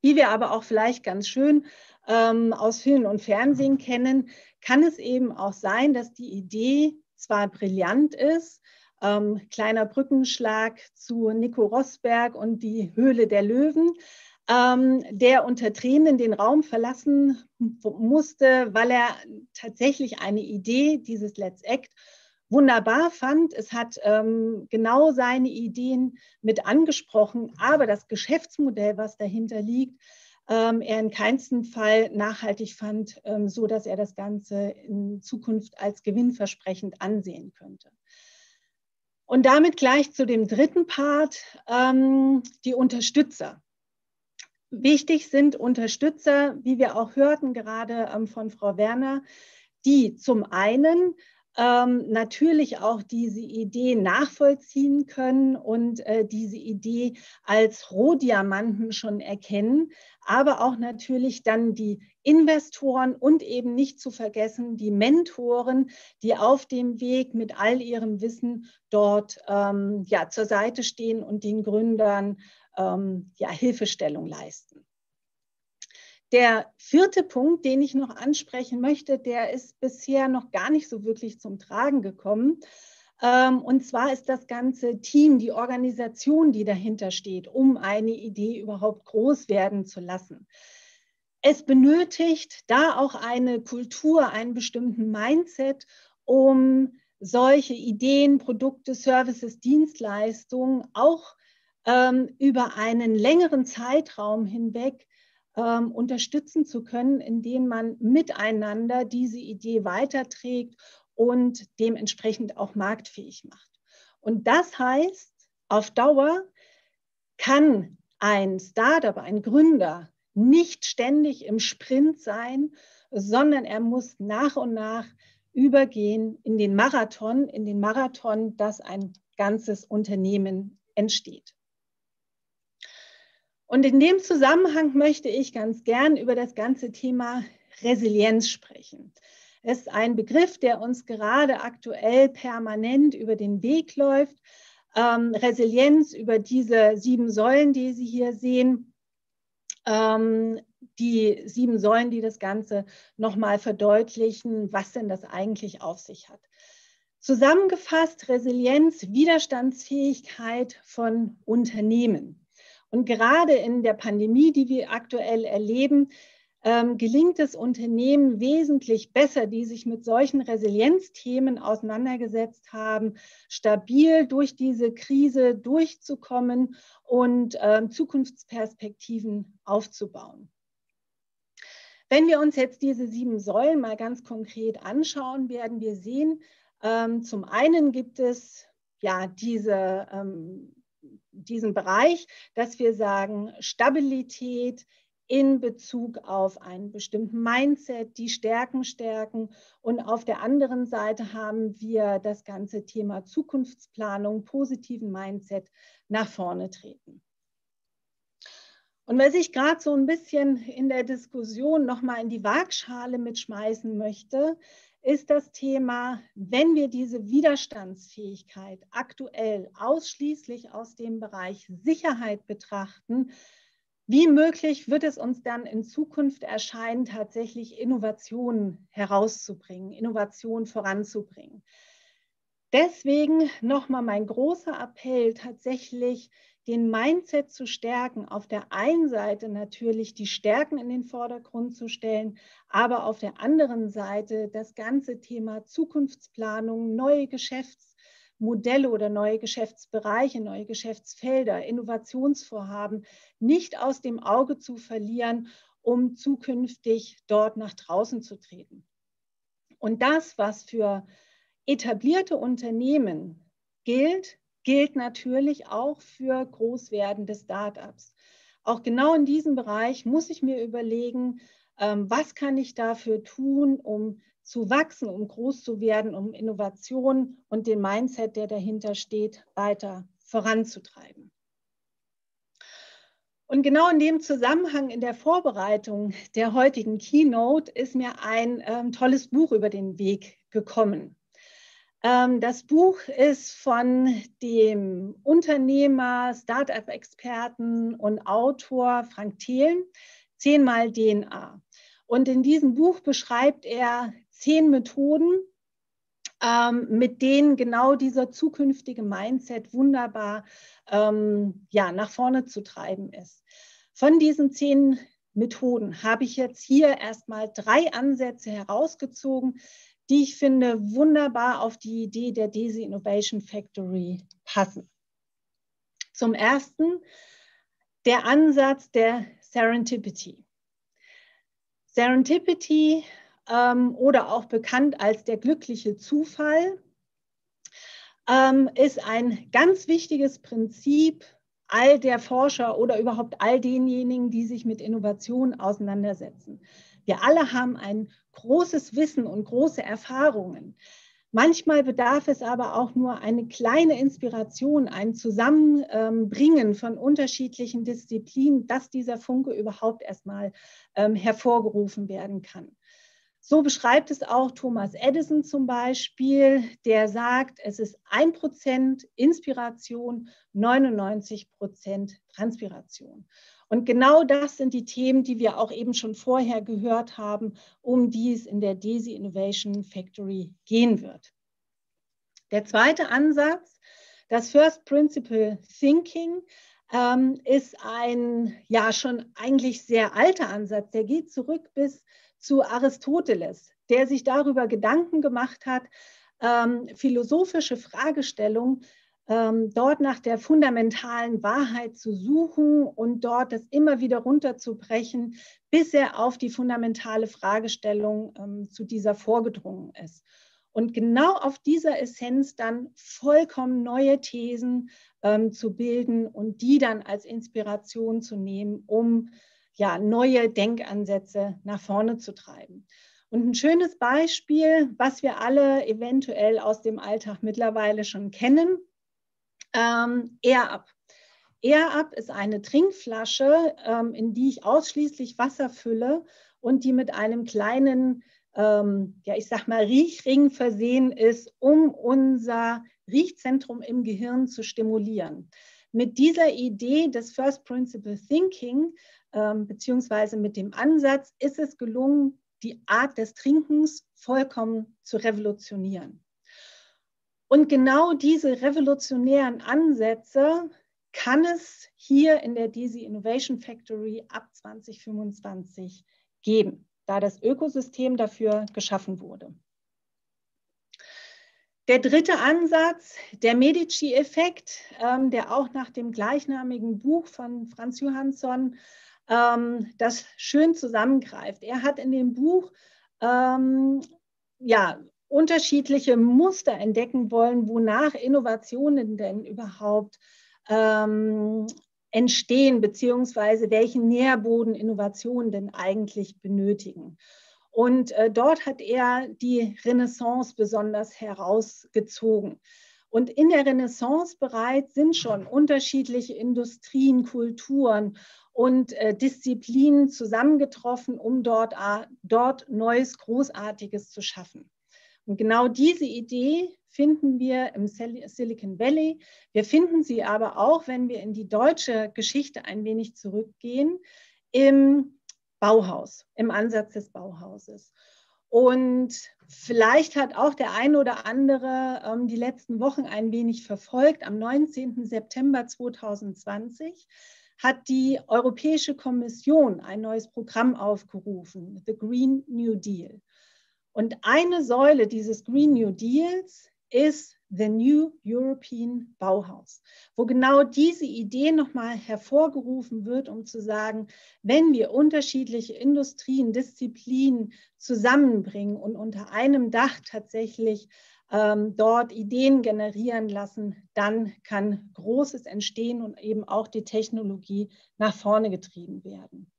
Wie wir aber auch vielleicht ganz schön ähm, aus Film und Fernsehen kennen, kann es eben auch sein, dass die Idee zwar brillant ist, ähm, kleiner Brückenschlag zu Nico Rosberg und die Höhle der Löwen, ähm, der unter Tränen den Raum verlassen musste, weil er tatsächlich eine Idee, dieses Let's Act, wunderbar fand. Es hat ähm, genau seine Ideen mit angesprochen, aber das Geschäftsmodell, was dahinter liegt, ähm, er in keinsten Fall nachhaltig fand, ähm, so dass er das Ganze in Zukunft als gewinnversprechend ansehen könnte. Und damit gleich zu dem dritten Part, ähm, die Unterstützer. Wichtig sind Unterstützer, wie wir auch hörten gerade ähm, von Frau Werner, die zum einen ähm, natürlich auch diese Idee nachvollziehen können und äh, diese Idee als Rohdiamanten schon erkennen, aber auch natürlich dann die Investoren und eben nicht zu vergessen die Mentoren, die auf dem Weg mit all ihrem Wissen dort ähm, ja, zur Seite stehen und den Gründern ähm, ja, Hilfestellung leisten. Der vierte Punkt, den ich noch ansprechen möchte, der ist bisher noch gar nicht so wirklich zum Tragen gekommen. Ähm, und zwar ist das ganze Team, die Organisation, die dahinter steht, um eine Idee überhaupt groß werden zu lassen. Es benötigt da auch eine Kultur, einen bestimmten Mindset, um solche Ideen, Produkte, Services, Dienstleistungen auch ähm, über einen längeren Zeitraum hinweg ähm, unterstützen zu können, indem man miteinander diese Idee weiterträgt und dementsprechend auch marktfähig macht. Und das heißt, auf Dauer kann ein Startup, ein Gründer nicht ständig im Sprint sein, sondern er muss nach und nach übergehen in den Marathon, in den Marathon, dass ein ganzes Unternehmen entsteht. Und in dem Zusammenhang möchte ich ganz gern über das ganze Thema Resilienz sprechen. Es ist ein Begriff, der uns gerade aktuell permanent über den Weg läuft. Ähm, Resilienz über diese sieben Säulen, die Sie hier sehen. Ähm, die sieben Säulen, die das Ganze nochmal verdeutlichen, was denn das eigentlich auf sich hat. Zusammengefasst Resilienz, Widerstandsfähigkeit von Unternehmen. Und gerade in der Pandemie, die wir aktuell erleben, ähm, gelingt es Unternehmen wesentlich besser, die sich mit solchen Resilienzthemen auseinandergesetzt haben, stabil durch diese Krise durchzukommen und äh, Zukunftsperspektiven aufzubauen. Wenn wir uns jetzt diese sieben Säulen mal ganz konkret anschauen, werden wir sehen, ähm, zum einen gibt es ja diese, ähm, diesen Bereich, dass wir sagen, Stabilität in Bezug auf einen bestimmten Mindset, die Stärken stärken. Und auf der anderen Seite haben wir das ganze Thema Zukunftsplanung, positiven Mindset nach vorne treten. Und was ich gerade so ein bisschen in der Diskussion nochmal in die Waagschale mitschmeißen möchte, ist das Thema, wenn wir diese Widerstandsfähigkeit aktuell ausschließlich aus dem Bereich Sicherheit betrachten, wie möglich wird es uns dann in Zukunft erscheinen, tatsächlich Innovationen herauszubringen, Innovationen voranzubringen? Deswegen nochmal mein großer Appell, tatsächlich den Mindset zu stärken, auf der einen Seite natürlich die Stärken in den Vordergrund zu stellen, aber auf der anderen Seite das ganze Thema Zukunftsplanung, neue Geschäfts Modelle oder neue Geschäftsbereiche, neue Geschäftsfelder, Innovationsvorhaben nicht aus dem Auge zu verlieren, um zukünftig dort nach draußen zu treten. Und das, was für etablierte Unternehmen gilt, gilt natürlich auch für groß werdende Startups. Auch genau in diesem Bereich muss ich mir überlegen, ähm, was kann ich dafür tun, um zu wachsen, um groß zu werden, um Innovation und den Mindset, der dahinter steht, weiter voranzutreiben. Und genau in dem Zusammenhang in der Vorbereitung der heutigen Keynote ist mir ein ähm, tolles Buch über den Weg gekommen. Ähm, das Buch ist von dem Unternehmer, Startup-Experten und Autor Frank Thelen, Zehnmal DNA. Und in diesem Buch beschreibt er zehn Methoden, ähm, mit denen genau dieser zukünftige Mindset wunderbar ähm, ja, nach vorne zu treiben ist. Von diesen zehn Methoden habe ich jetzt hier erstmal drei Ansätze herausgezogen, die ich finde wunderbar auf die Idee der Desi Innovation Factory passen. Zum ersten der Ansatz der Serendipity. Serendipity ähm, oder auch bekannt als der glückliche Zufall, ähm, ist ein ganz wichtiges Prinzip all der Forscher oder überhaupt all denjenigen, die sich mit Innovation auseinandersetzen. Wir alle haben ein großes Wissen und große Erfahrungen. Manchmal bedarf es aber auch nur eine kleine Inspiration, ein Zusammenbringen von unterschiedlichen Disziplinen, dass dieser Funke überhaupt erstmal ähm, hervorgerufen werden kann. So beschreibt es auch Thomas Edison zum Beispiel, der sagt, es ist 1% Inspiration, 99% Transpiration. Und genau das sind die Themen, die wir auch eben schon vorher gehört haben, um die es in der DESI Innovation Factory gehen wird. Der zweite Ansatz, das First Principle Thinking, ähm, ist ein ja schon eigentlich sehr alter Ansatz. Der geht zurück bis zu Aristoteles, der sich darüber Gedanken gemacht hat, ähm, philosophische Fragestellungen ähm, dort nach der fundamentalen Wahrheit zu suchen und dort das immer wieder runterzubrechen, bis er auf die fundamentale Fragestellung ähm, zu dieser vorgedrungen ist. Und genau auf dieser Essenz dann vollkommen neue Thesen ähm, zu bilden und die dann als Inspiration zu nehmen, um ja, neue Denkansätze nach vorne zu treiben. Und ein schönes Beispiel, was wir alle eventuell aus dem Alltag mittlerweile schon kennen, ähm, Air Up. Air Up ist eine Trinkflasche, ähm, in die ich ausschließlich Wasser fülle und die mit einem kleinen, ähm, ja, ich sag mal, Riechring versehen ist, um unser Riechzentrum im Gehirn zu stimulieren. Mit dieser Idee des First Principle Thinking ähm, beziehungsweise mit dem Ansatz ist es gelungen, die Art des Trinkens vollkommen zu revolutionieren. Und genau diese revolutionären Ansätze kann es hier in der DESI Innovation Factory ab 2025 geben, da das Ökosystem dafür geschaffen wurde. Der dritte Ansatz, der Medici-Effekt, ähm, der auch nach dem gleichnamigen Buch von Franz Johansson ähm, das schön zusammengreift. Er hat in dem Buch ähm, ja, unterschiedliche Muster entdecken wollen, wonach Innovationen denn überhaupt ähm, entstehen, beziehungsweise welchen Nährboden Innovationen denn eigentlich benötigen. Und äh, dort hat er die Renaissance besonders herausgezogen. Und in der Renaissance bereits sind schon unterschiedliche Industrien, Kulturen und äh, Disziplinen zusammengetroffen, um dort, äh, dort Neues, Großartiges zu schaffen. Und genau diese Idee finden wir im Silicon Valley. Wir finden sie aber auch, wenn wir in die deutsche Geschichte ein wenig zurückgehen, im Bauhaus, im Ansatz des Bauhauses. Und vielleicht hat auch der ein oder andere ähm, die letzten Wochen ein wenig verfolgt. Am 19. September 2020 hat die Europäische Kommission ein neues Programm aufgerufen, The Green New Deal. Und eine Säule dieses Green New Deals ist The New European Bauhaus, wo genau diese Idee nochmal hervorgerufen wird, um zu sagen, wenn wir unterschiedliche Industrien, Disziplinen zusammenbringen und unter einem Dach tatsächlich ähm, dort Ideen generieren lassen, dann kann Großes entstehen und eben auch die Technologie nach vorne getrieben werden.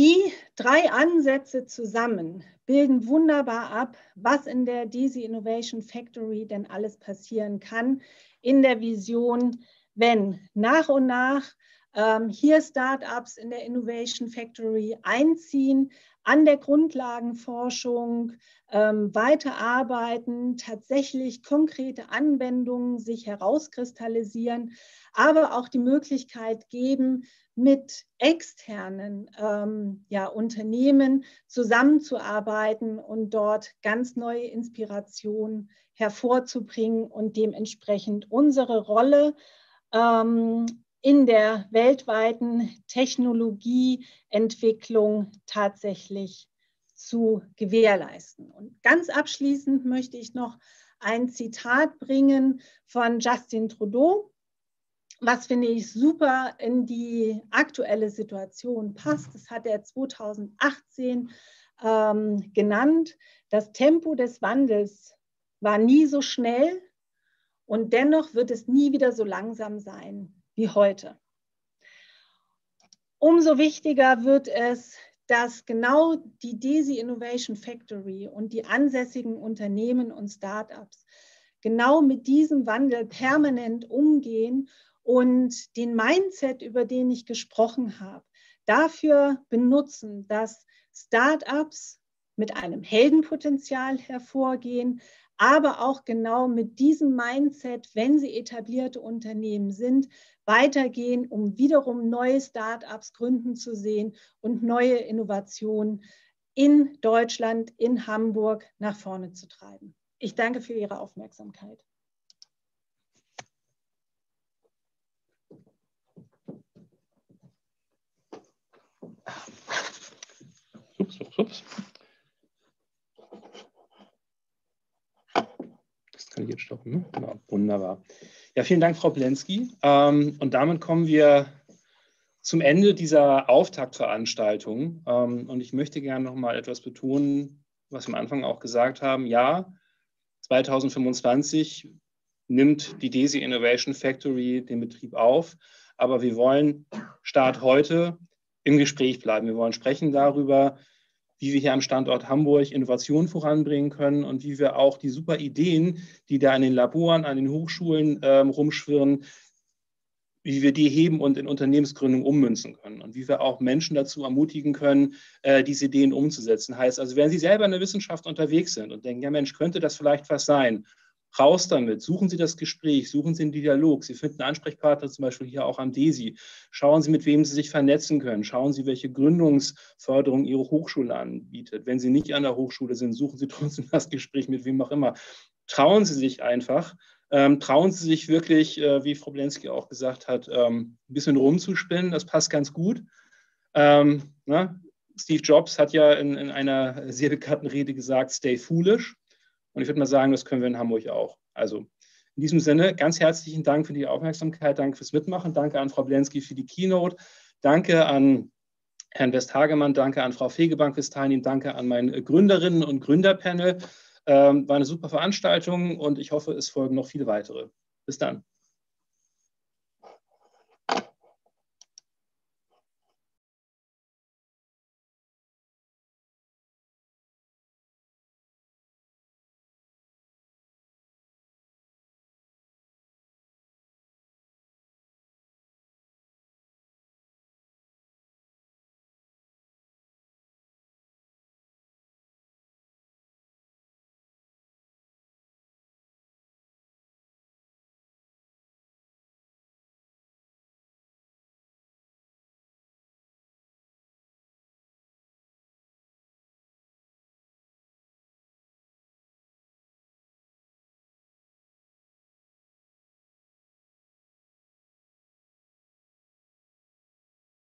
Die drei Ansätze zusammen bilden wunderbar ab, was in der DESI Innovation Factory denn alles passieren kann in der Vision, wenn nach und nach ähm, hier Startups in der Innovation Factory einziehen, an der Grundlagenforschung ähm, weiterarbeiten, tatsächlich konkrete Anwendungen sich herauskristallisieren, aber auch die Möglichkeit geben, mit externen ähm, ja, Unternehmen zusammenzuarbeiten und dort ganz neue Inspirationen hervorzubringen und dementsprechend unsere Rolle ähm, in der weltweiten Technologieentwicklung tatsächlich zu gewährleisten. Und ganz abschließend möchte ich noch ein Zitat bringen von Justin Trudeau, was finde ich super in die aktuelle Situation passt. Das hat er 2018 ähm, genannt. Das Tempo des Wandels war nie so schnell und dennoch wird es nie wieder so langsam sein wie heute. Umso wichtiger wird es, dass genau die DESI Innovation Factory und die ansässigen Unternehmen und Startups genau mit diesem Wandel permanent umgehen und den Mindset, über den ich gesprochen habe, dafür benutzen, dass Startups mit einem Heldenpotenzial hervorgehen, aber auch genau mit diesem Mindset, wenn sie etablierte Unternehmen sind, weitergehen, um wiederum neue Start-ups gründen zu sehen und neue Innovationen in Deutschland, in Hamburg nach vorne zu treiben. Ich danke für Ihre Aufmerksamkeit. Ups, ups, ups. kann ich jetzt stoppen. Ne? Genau, wunderbar. Ja, vielen Dank, Frau Blensky. Ähm, und damit kommen wir zum Ende dieser Auftaktveranstaltung. Ähm, und ich möchte gerne noch mal etwas betonen, was wir am Anfang auch gesagt haben. Ja, 2025 nimmt die DESI Innovation Factory den Betrieb auf, aber wir wollen Start heute im Gespräch bleiben. Wir wollen sprechen darüber, wie wir hier am Standort Hamburg Innovation voranbringen können und wie wir auch die super Ideen, die da in den Laboren, an den Hochschulen ähm, rumschwirren, wie wir die heben und in Unternehmensgründung ummünzen können und wie wir auch Menschen dazu ermutigen können, äh, diese Ideen umzusetzen. Heißt also, wenn Sie selber in der Wissenschaft unterwegs sind und denken, ja Mensch, könnte das vielleicht was sein? Raus damit, suchen Sie das Gespräch, suchen Sie den Dialog. Sie finden Ansprechpartner zum Beispiel hier auch am DESI. Schauen Sie, mit wem Sie sich vernetzen können. Schauen Sie, welche Gründungsförderung Ihre Hochschule anbietet. Wenn Sie nicht an der Hochschule sind, suchen Sie [LAUGHS] trotzdem das Gespräch mit wem auch immer. Trauen Sie sich einfach. Ähm, trauen Sie sich wirklich, äh, wie Frau Blensky auch gesagt hat, ähm, ein bisschen rumzuspinnen. Das passt ganz gut. Ähm, ne? Steve Jobs hat ja in, in einer sehr bekannten Rede gesagt, stay foolish. Und ich würde mal sagen, das können wir in Hamburg auch. Also in diesem Sinne, ganz herzlichen Dank für die Aufmerksamkeit, danke fürs Mitmachen, danke an Frau Blensky für die Keynote, danke an Herrn Westhagemann, danke an Frau Fegebank fürs Teilnehmen, danke an mein Gründerinnen- und Gründerpanel. Ähm, war eine super Veranstaltung und ich hoffe, es folgen noch viele weitere. Bis dann.